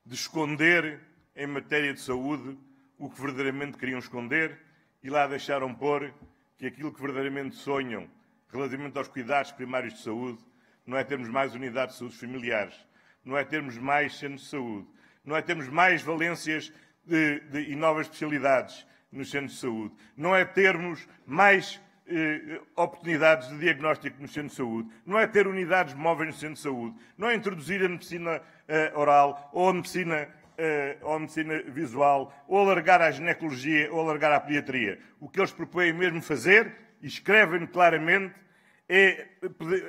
de esconder, em matéria de saúde, o que verdadeiramente queriam esconder e lá deixaram pôr que aquilo que verdadeiramente sonham relativamente aos cuidados primários de saúde não é termos mais unidades de saúde familiares, não é termos mais centros de saúde, não é termos mais valências de, de, e novas especialidades nos centros de saúde, não é termos mais eh, oportunidades de diagnóstico nos centros de saúde, não é ter unidades móveis no centro de saúde, não é introduzir a medicina eh, oral ou a medicina, eh, ou a medicina visual, ou alargar a ginecologia ou alargar a pediatria. O que eles propõem mesmo fazer, e escrevem claramente, é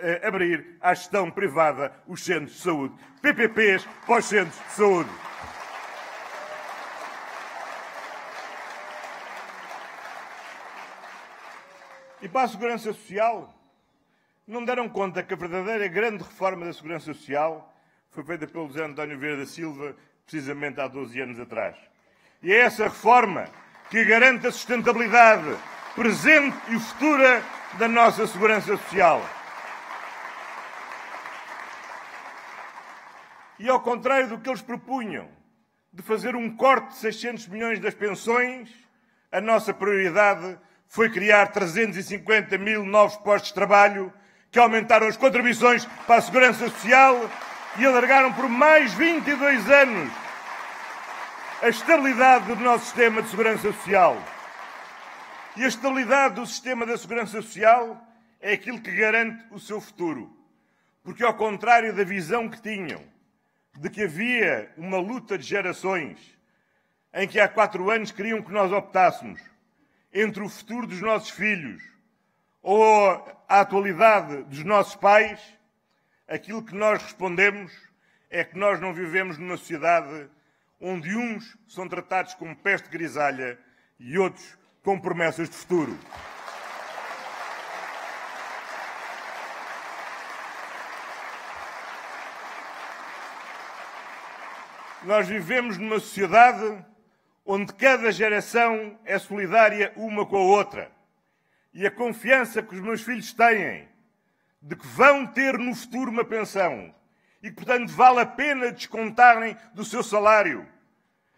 eh, abrir à gestão privada os centros de saúde. PPPs para os centros de saúde. E para a Segurança Social, não deram conta que a verdadeira grande reforma da Segurança Social foi feita pelo José António Vieira da Silva, precisamente há 12 anos atrás. E é essa reforma que garante a sustentabilidade presente e futura da nossa Segurança Social. E ao contrário do que eles propunham, de fazer um corte de 600 milhões das pensões, a nossa prioridade foi criar 350 mil novos postos de trabalho, que aumentaram as contribuições para a Segurança Social e alargaram por mais 22 anos a estabilidade do nosso sistema de segurança social. E a estabilidade do sistema da segurança social é aquilo que garante o seu futuro. Porque, ao contrário da visão que tinham, de que havia uma luta de gerações, em que há quatro anos queriam que nós optássemos entre o futuro dos nossos filhos ou a atualidade dos nossos pais, aquilo que nós respondemos é que nós não vivemos numa sociedade onde uns são tratados como peste grisalha e outros com promessas de futuro. Nós vivemos numa sociedade onde cada geração é solidária uma com a outra. E a confiança que os meus filhos têm de que vão ter no futuro uma pensão e que, portanto, vale a pena descontarem do seu salário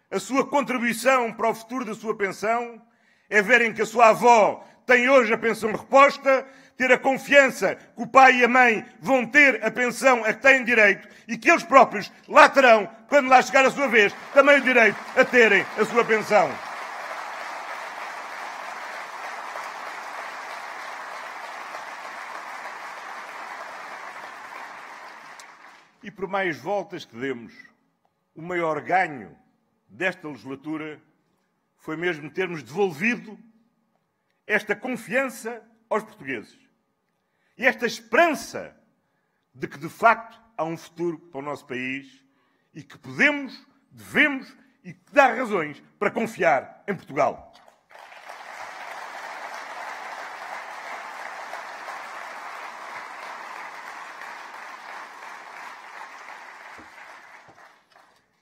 a sua contribuição para o futuro da sua pensão, é verem que a sua avó tem hoje a pensão reposta, ter a confiança que o pai e a mãe vão ter a pensão a que têm direito e que eles próprios lá terão, quando lá chegar a sua vez, também o direito a terem a sua pensão. E por mais voltas que demos, o maior ganho desta legislatura foi mesmo termos devolvido esta confiança aos portugueses. E esta esperança de que, de facto, há um futuro para o nosso país e que podemos, devemos e que dá razões para confiar em Portugal.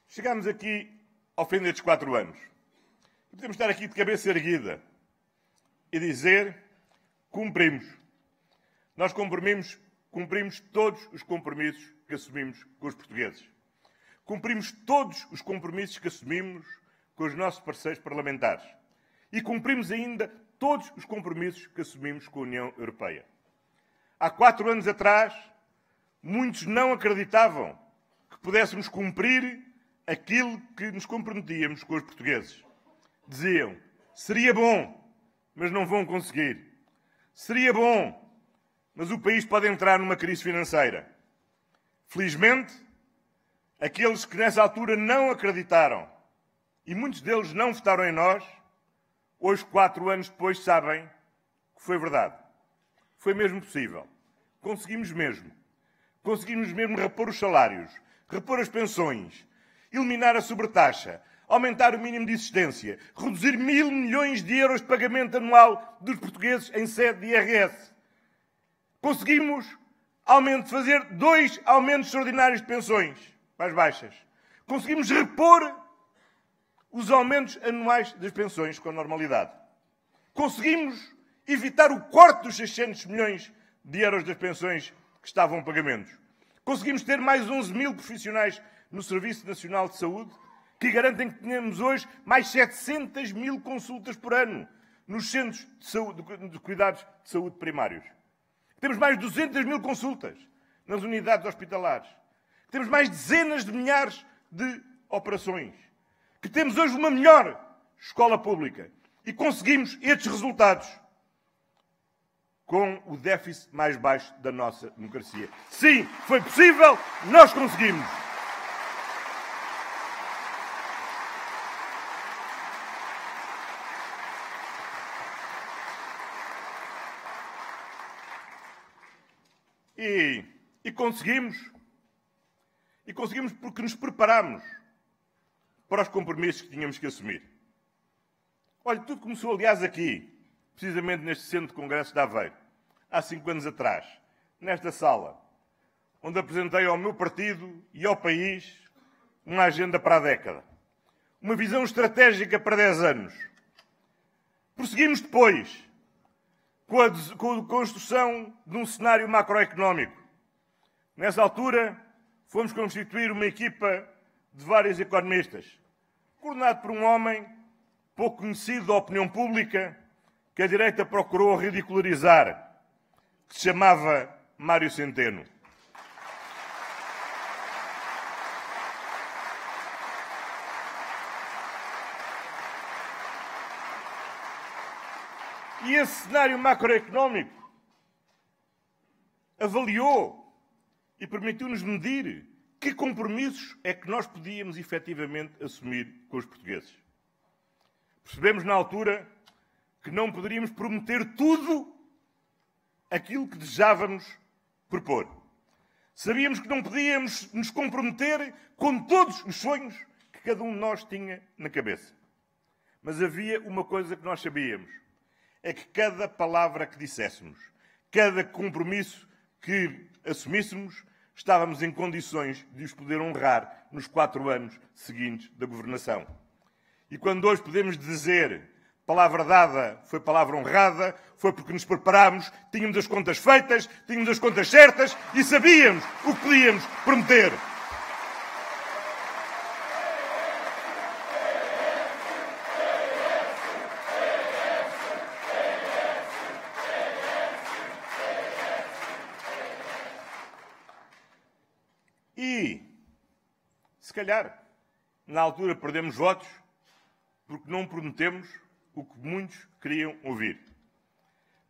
Chegamos aqui ao fim destes quatro anos. E podemos estar aqui de cabeça erguida e dizer: cumprimos. Nós cumprimos, cumprimos todos os compromissos que assumimos com os portugueses. Cumprimos todos os compromissos que assumimos com os nossos parceiros parlamentares. E cumprimos ainda todos os compromissos que assumimos com a União Europeia. Há quatro anos atrás, muitos não acreditavam que pudéssemos cumprir aquilo que nos comprometíamos com os portugueses. Diziam: seria bom, mas não vão conseguir. Seria bom, mas o país pode entrar numa crise financeira. Felizmente, aqueles que nessa altura não acreditaram e muitos deles não votaram em nós, hoje, quatro anos depois, sabem que foi verdade. Foi mesmo possível. Conseguimos mesmo. Conseguimos mesmo repor os salários, repor as pensões, eliminar a sobretaxa, aumentar o mínimo de existência, reduzir mil milhões de euros de pagamento anual dos portugueses em sede de IRS conseguimos aumento, fazer dois aumentos extraordinários de pensões mais baixas. Conseguimos repor os aumentos anuais das pensões com a normalidade. Conseguimos evitar o corte dos 600 milhões de euros das pensões que estavam pagamentos. Conseguimos ter mais 11 mil profissionais no Serviço Nacional de Saúde, que garantem que tenhamos hoje mais 700 mil consultas por ano nos centros de, saúde, de cuidados de saúde primários. Temos mais 200 mil consultas nas unidades hospitalares. Temos mais dezenas de milhares de operações. Que temos hoje uma melhor escola pública. E conseguimos estes resultados com o déficit mais baixo da nossa democracia. Sim, foi possível, nós conseguimos. E, conseguimos. E conseguimos porque nos preparamos para os compromissos que tínhamos que assumir. Olha, tudo começou, aliás, aqui, precisamente neste centro de congressos de Aveiro, há cinco anos atrás, nesta sala, onde apresentei ao meu partido e ao país uma agenda para a década. Uma visão estratégica para 10 anos. Prosseguimos depois com a, com a construção de um cenário macroeconómico. Nessa altura, fomos constituir uma equipa de vários economistas, coordenado por um homem pouco conhecido da opinião pública, que a direita procurou ridicularizar, que se chamava Mário Centeno. E esse cenário macroeconómico avaliou e permitiu-nos medir que compromissos é que nós podíamos efetivamente assumir com os portugueses. Percebemos na altura que não poderíamos prometer tudo aquilo que desejávamos propor. Sabíamos que não podíamos nos comprometer com todos os sonhos que cada um de nós tinha na cabeça. Mas havia uma coisa que nós sabíamos é que cada palavra que disséssemos, cada compromisso que assumíssemos, estávamos em condições de os poder honrar nos quatro anos seguintes da governação. E quando hoje podemos dizer palavra dada foi palavra honrada, foi porque nos preparámos, tínhamos as contas feitas, tínhamos as contas certas e sabíamos o que podíamos prometer. Calhar, na altura perdemos votos porque não prometemos o que muitos queriam ouvir.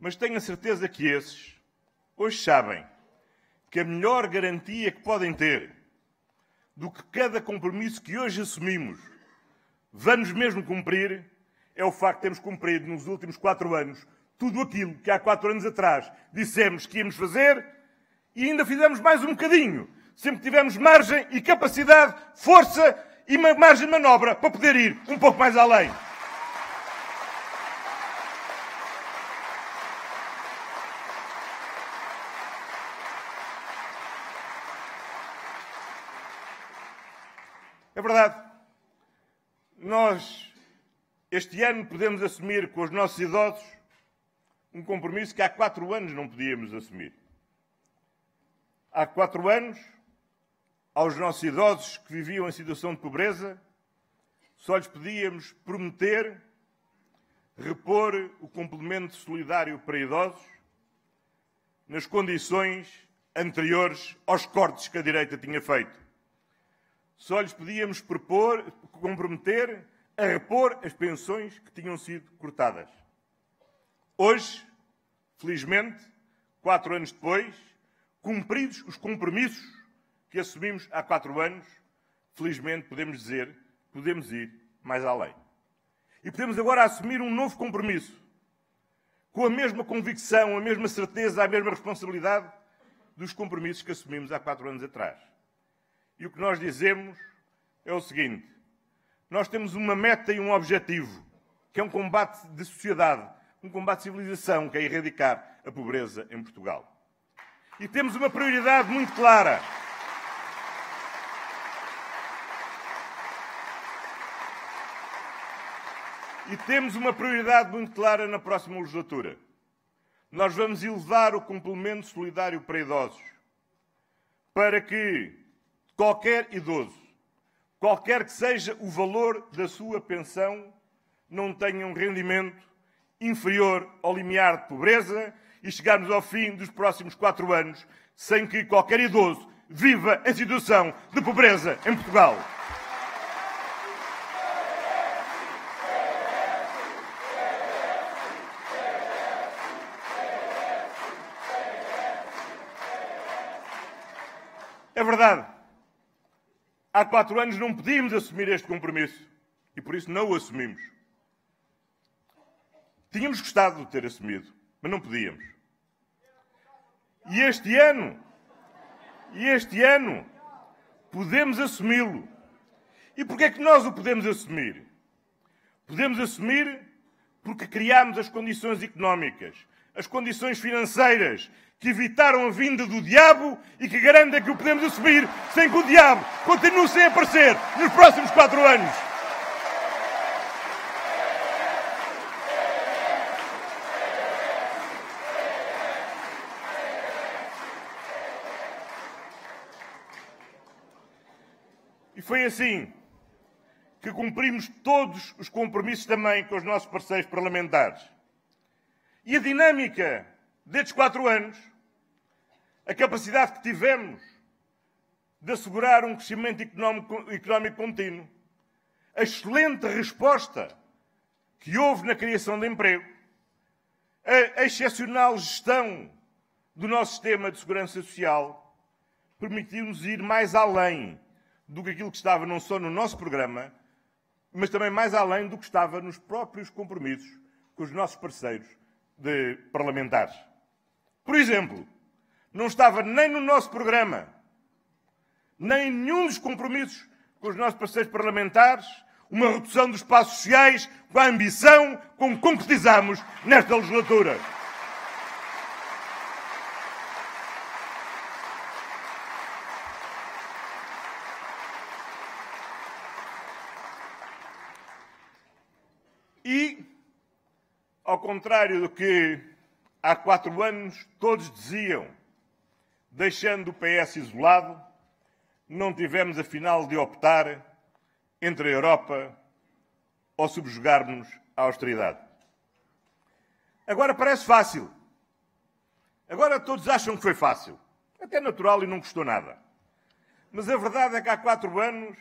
Mas tenho a certeza que esses hoje sabem que a melhor garantia que podem ter do que cada compromisso que hoje assumimos vamos mesmo cumprir é o facto de termos cumprido nos últimos quatro anos tudo aquilo que há quatro anos atrás dissemos que íamos fazer e ainda fizemos mais um bocadinho sempre tivemos margem e capacidade, força e margem de manobra para poder ir um pouco mais além. É verdade. Nós, este ano, podemos assumir com os nossos idosos um compromisso que há quatro anos não podíamos assumir. Há quatro anos, aos nossos idosos que viviam em situação de pobreza, só lhes podíamos prometer repor o complemento solidário para idosos nas condições anteriores aos cortes que a direita tinha feito. Só lhes podíamos propor, comprometer a repor as pensões que tinham sido cortadas. Hoje, felizmente, quatro anos depois, cumpridos os compromissos que assumimos há quatro anos, felizmente podemos dizer, podemos ir mais além. E podemos agora assumir um novo compromisso, com a mesma convicção, a mesma certeza, a mesma responsabilidade dos compromissos que assumimos há quatro anos atrás. E o que nós dizemos é o seguinte: nós temos uma meta e um objetivo, que é um combate de sociedade, um combate de civilização, que é erradicar a pobreza em Portugal. E temos uma prioridade muito clara. E temos uma prioridade muito clara na próxima legislatura. Nós vamos elevar o complemento solidário para idosos, para que qualquer idoso qualquer que seja o valor da sua pensão, não tenha um rendimento inferior ao limiar de pobreza e chegarmos ao fim dos próximos quatro anos sem que qualquer idoso viva a situação de pobreza em Portugal. É verdade. Há quatro anos não podíamos assumir este compromisso e por isso não o assumimos. Tínhamos gostado de ter assumido, mas não podíamos. E este ano, e este ano, podemos assumi-lo. E porquê é que nós o podemos assumir? Podemos assumir porque criámos as condições económicas, as condições financeiras que evitaram a vinda do diabo e que garantem que o podemos assumir sem que o diabo continue sem aparecer nos próximos quatro anos. E foi assim que cumprimos todos os compromissos também com os nossos parceiros parlamentares. E a dinâmica destes quatro anos, a capacidade que tivemos de assegurar um crescimento económico, económico contínuo, a excelente resposta que houve na criação de emprego, a excepcional gestão do nosso sistema de segurança social, permitiu-nos ir mais além do que aquilo que estava não só no nosso programa, mas também mais além do que estava nos próprios compromissos com os nossos parceiros parlamentares. Por exemplo, não estava nem no nosso programa, nem em nenhum dos compromissos com os nossos parceiros parlamentares, uma redução dos espaços sociais com a ambição como concretizamos nesta legislatura. E, ao contrário do que há quatro anos todos diziam, deixando o PS isolado, não tivemos afinal de optar entre a Europa ou subjugarmos a austeridade. Agora parece fácil. Agora todos acham que foi fácil. Até natural e não custou nada. Mas a verdade é que há quatro anos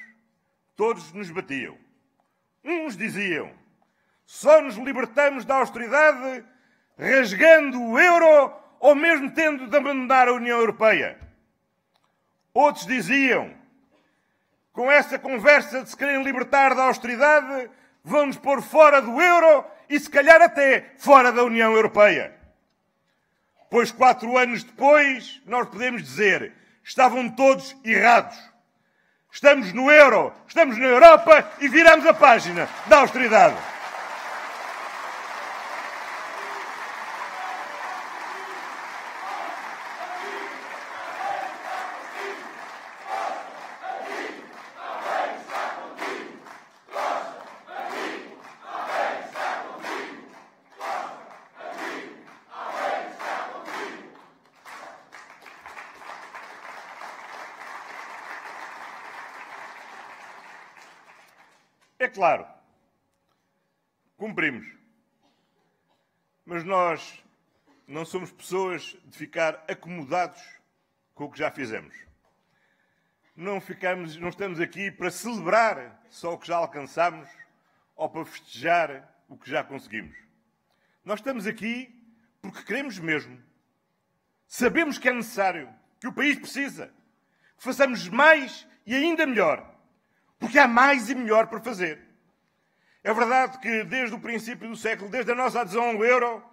todos nos batiam. Uns diziam só nos libertamos da austeridade rasgando o euro ou mesmo tendo de abandonar a União Europeia. Outros diziam, com essa conversa de se querem libertar da austeridade, vão-nos pôr fora do euro e se calhar até fora da União Europeia. Pois quatro anos depois, nós podemos dizer, estavam todos errados. Estamos no euro, estamos na Europa e viramos a página da austeridade. É claro, cumprimos. Mas nós não somos pessoas de ficar acomodados com o que já fizemos. Não, ficamos, não estamos aqui para celebrar só o que já alcançamos ou para festejar o que já conseguimos. Nós estamos aqui porque queremos mesmo. Sabemos que é necessário, que o país precisa, que façamos mais e ainda melhor porque há mais e melhor para fazer. É verdade que desde o princípio do século, desde a nossa adesão ao euro,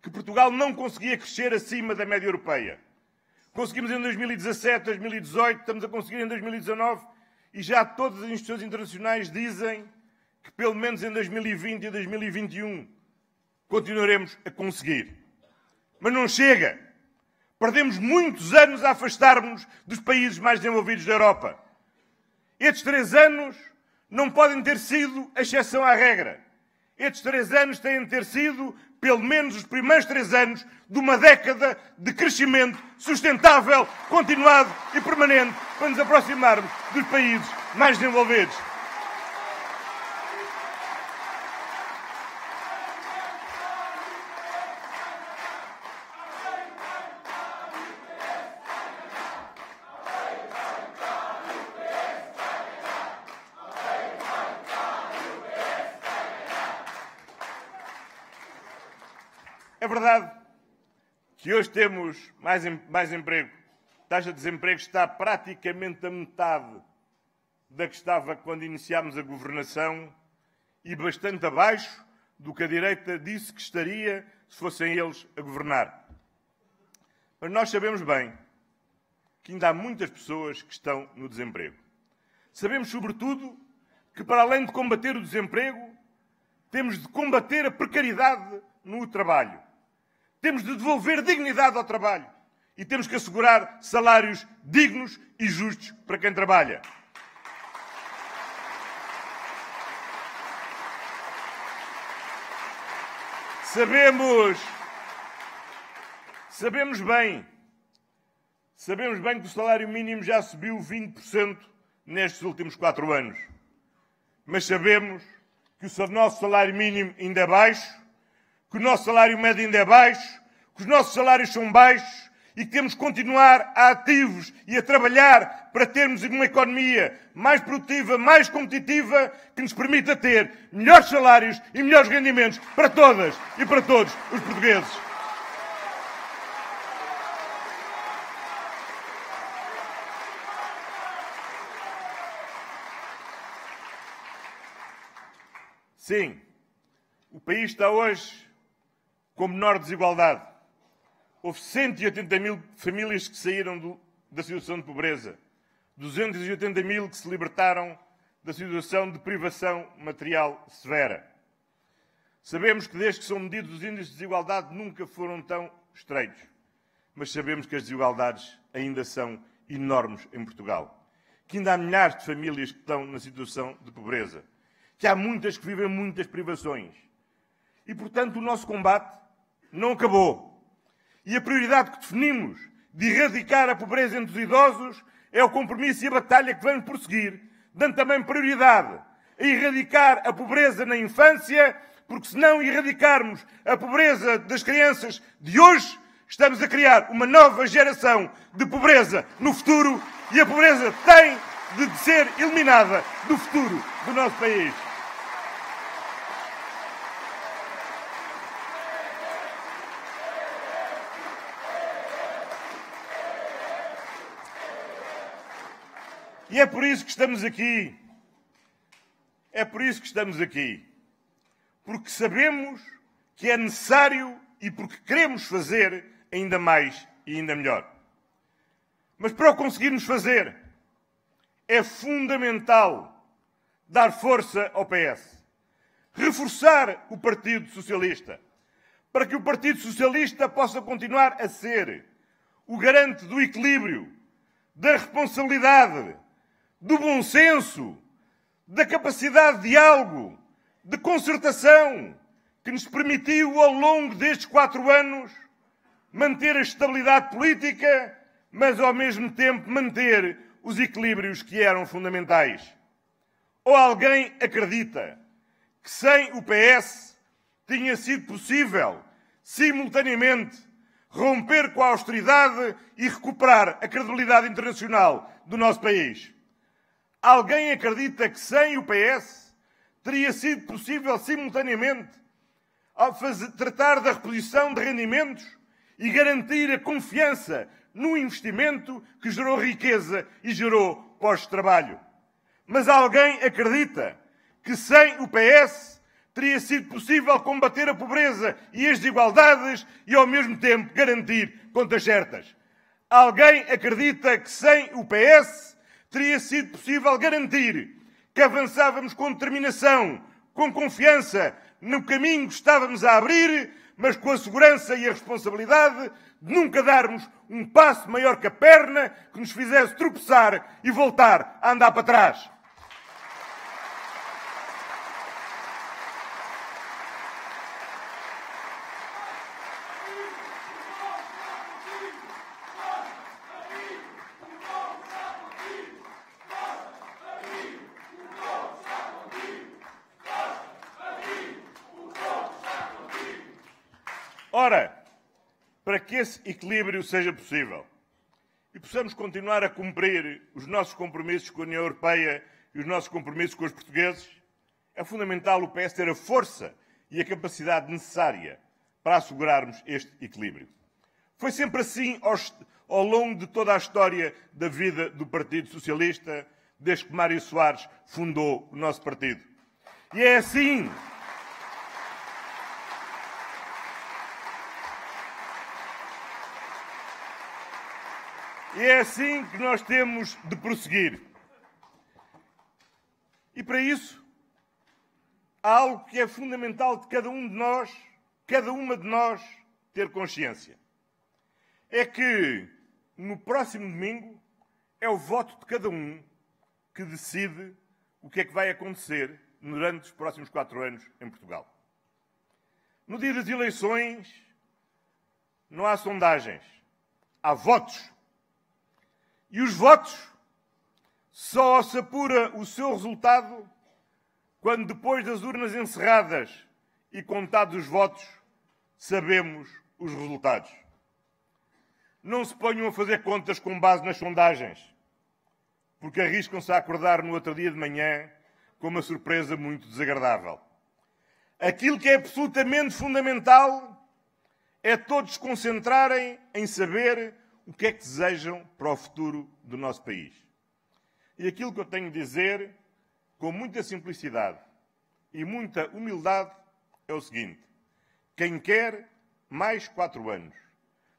que Portugal não conseguia crescer acima da média europeia. Conseguimos em 2017, 2018, estamos a conseguir em 2019 e já todas as instituições internacionais dizem que pelo menos em 2020 e 2021 continuaremos a conseguir. Mas não chega. Perdemos muitos anos a afastar-nos dos países mais desenvolvidos da Europa. Estes três anos não podem ter sido exceção à regra. estes três anos têm de ter sido, pelo menos, os primeiros três anos de uma década de crescimento sustentável, continuado e permanente para nos aproximarmos dos países mais desenvolvidos. É verdade que hoje temos mais, mais emprego. A taxa de desemprego está praticamente a metade da que estava quando iniciámos a governação e bastante abaixo do que a direita disse que estaria se fossem eles a governar. Mas nós sabemos bem que ainda há muitas pessoas que estão no desemprego. Sabemos, sobretudo, que para além de combater o desemprego, temos de combater a precariedade no trabalho. Temos de devolver dignidade ao trabalho e temos que assegurar salários dignos e justos para quem trabalha. Sabemos, sabemos bem, sabemos bem que o salário mínimo já subiu 20% nestes últimos quatro anos. Mas sabemos que o nosso salário mínimo ainda é baixo que o nosso salário médio ainda é baixo, que os nossos salários são baixos e que temos que continuar ativos e a trabalhar para termos uma economia mais produtiva, mais competitiva, que nos permita ter melhores salários e melhores rendimentos para todas e para todos os portugueses. Sim, o país está hoje com menor desigualdade. Houve 180 mil famílias que saíram do, da situação de pobreza, 280 mil que se libertaram da situação de privação material severa. Sabemos que desde que são medidos os índices de desigualdade nunca foram tão estreitos, mas sabemos que as desigualdades ainda são enormes em Portugal, que ainda há milhares de famílias que estão na situação de pobreza, que há muitas que vivem muitas privações. E, portanto, o nosso combate não acabou. E a prioridade que definimos de erradicar a pobreza entre os idosos é o compromisso e a batalha que vamos prosseguir, dando também prioridade a erradicar a pobreza na infância, porque se não erradicarmos a pobreza das crianças de hoje, estamos a criar uma nova geração de pobreza no futuro e a pobreza tem de ser eliminada do futuro do nosso país. E é por isso que estamos aqui. É por isso que estamos aqui. Porque sabemos que é necessário e porque queremos fazer ainda mais e ainda melhor. Mas para o conseguirmos fazer, é fundamental dar força ao PS. Reforçar o Partido Socialista. Para que o Partido Socialista possa continuar a ser o garante do equilíbrio, da responsabilidade, do bom senso, da capacidade de diálogo, de concertação, que nos permitiu, ao longo destes quatro anos, manter a estabilidade política, mas ao mesmo tempo manter os equilíbrios que eram fundamentais. Ou alguém acredita que sem o PS tinha sido possível, simultaneamente, romper com a austeridade e recuperar a credibilidade internacional do nosso país? Alguém acredita que sem o PS teria sido possível simultaneamente fazer, tratar da reposição de rendimentos e garantir a confiança no investimento que gerou riqueza e gerou postos de trabalho? Mas alguém acredita que sem o PS teria sido possível combater a pobreza e as desigualdades e ao mesmo tempo garantir contas certas? Alguém acredita que sem o PS teria sido possível garantir que avançávamos com determinação, com confiança no caminho que estávamos a abrir, mas com a segurança e a responsabilidade de nunca darmos um passo maior que a perna que nos fizesse tropeçar e voltar a andar para trás. Ora, para que esse equilíbrio seja possível e possamos continuar a cumprir os nossos compromissos com a União Europeia e os nossos compromissos com os portugueses, é fundamental o PS ter a força e a capacidade necessária para assegurarmos este equilíbrio. Foi sempre assim ao longo de toda a história da vida do Partido Socialista, desde que Mário Soares fundou o nosso partido. E é assim. E é assim que nós temos de prosseguir. E para isso, há algo que é fundamental de cada um de nós, cada uma de nós, ter consciência. É que no próximo domingo é o voto de cada um que decide o que é que vai acontecer durante os próximos quatro anos em Portugal. No dia das eleições, não há sondagens, há votos. E os votos só se apura o seu resultado quando, depois das urnas encerradas e contados os votos, sabemos os resultados. Não se ponham a fazer contas com base nas sondagens, porque arriscam-se a acordar no outro dia de manhã com uma surpresa muito desagradável. Aquilo que é absolutamente fundamental é todos concentrarem em saber o que é que desejam para o futuro do nosso país. E aquilo que eu tenho de dizer, com muita simplicidade e muita humildade, é o seguinte: quem quer mais quatro anos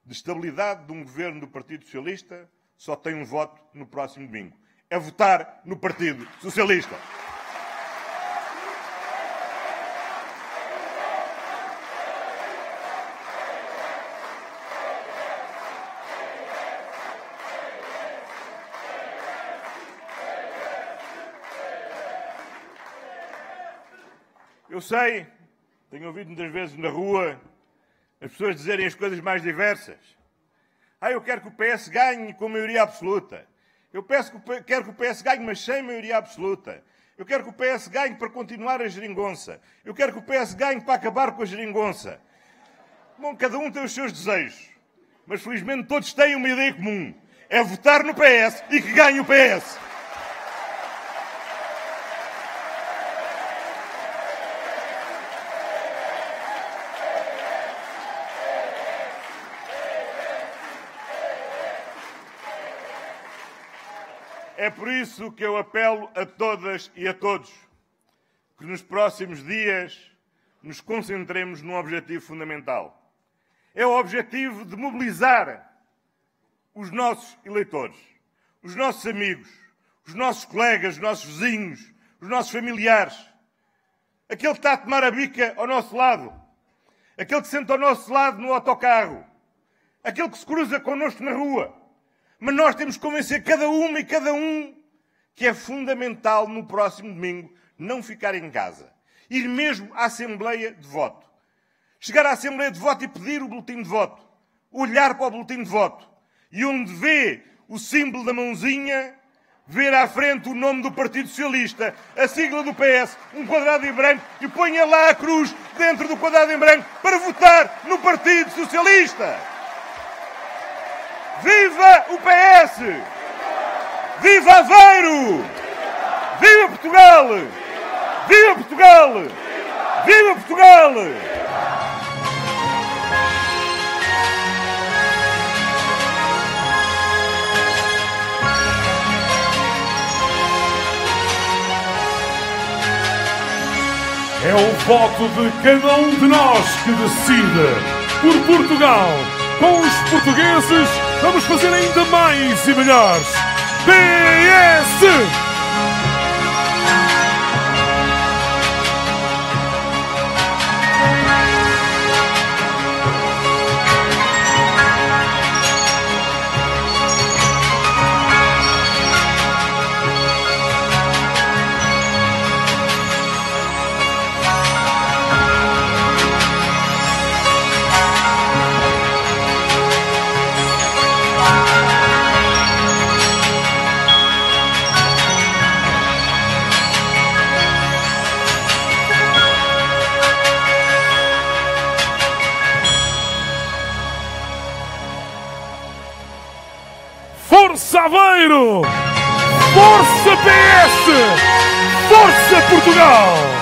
de estabilidade de um governo do Partido Socialista só tem um voto no próximo domingo. É votar no Partido Socialista. Eu sei, tenho ouvido muitas vezes na rua as pessoas dizerem as coisas mais diversas. Ah, eu quero que o PS ganhe com maioria absoluta. Eu peço que, quero que o PS ganhe, mas sem maioria absoluta. Eu quero que o PS ganhe para continuar a geringonça. Eu quero que o PS ganhe para acabar com a geringonça. Bom, cada um tem os seus desejos. Mas felizmente todos têm uma ideia comum. É votar no PS e que ganhe o PS. É por isso que eu apelo a todas e a todos que nos próximos dias nos concentremos num objetivo fundamental. É o objetivo de mobilizar os nossos eleitores, os nossos amigos, os nossos colegas, os nossos vizinhos, os nossos familiares. Aquele que está a tomar a bica ao nosso lado. Aquele que senta ao nosso lado no autocarro. Aquele que se cruza connosco na rua mas nós temos que convencer cada uma e cada um que é fundamental no próximo domingo não ficar em casa. Ir mesmo à Assembleia de Voto. Chegar à Assembleia de Voto e pedir o boletim de voto. Olhar para o boletim de voto. E onde vê o símbolo da mãozinha, ver à frente o nome do Partido Socialista, a sigla do PS, um quadrado em branco e ponha lá a cruz dentro do quadrado em branco para votar no Partido Socialista. Viva o PS! Viva Aveiro! Viva Portugal! Viva Portugal! Viva Portugal! É o voto de cada um de nós que decide por Portugal, com os portugueses Vamos fazer ainda mais e melhores. PS! Aveiro! Força PS! Força Portugal!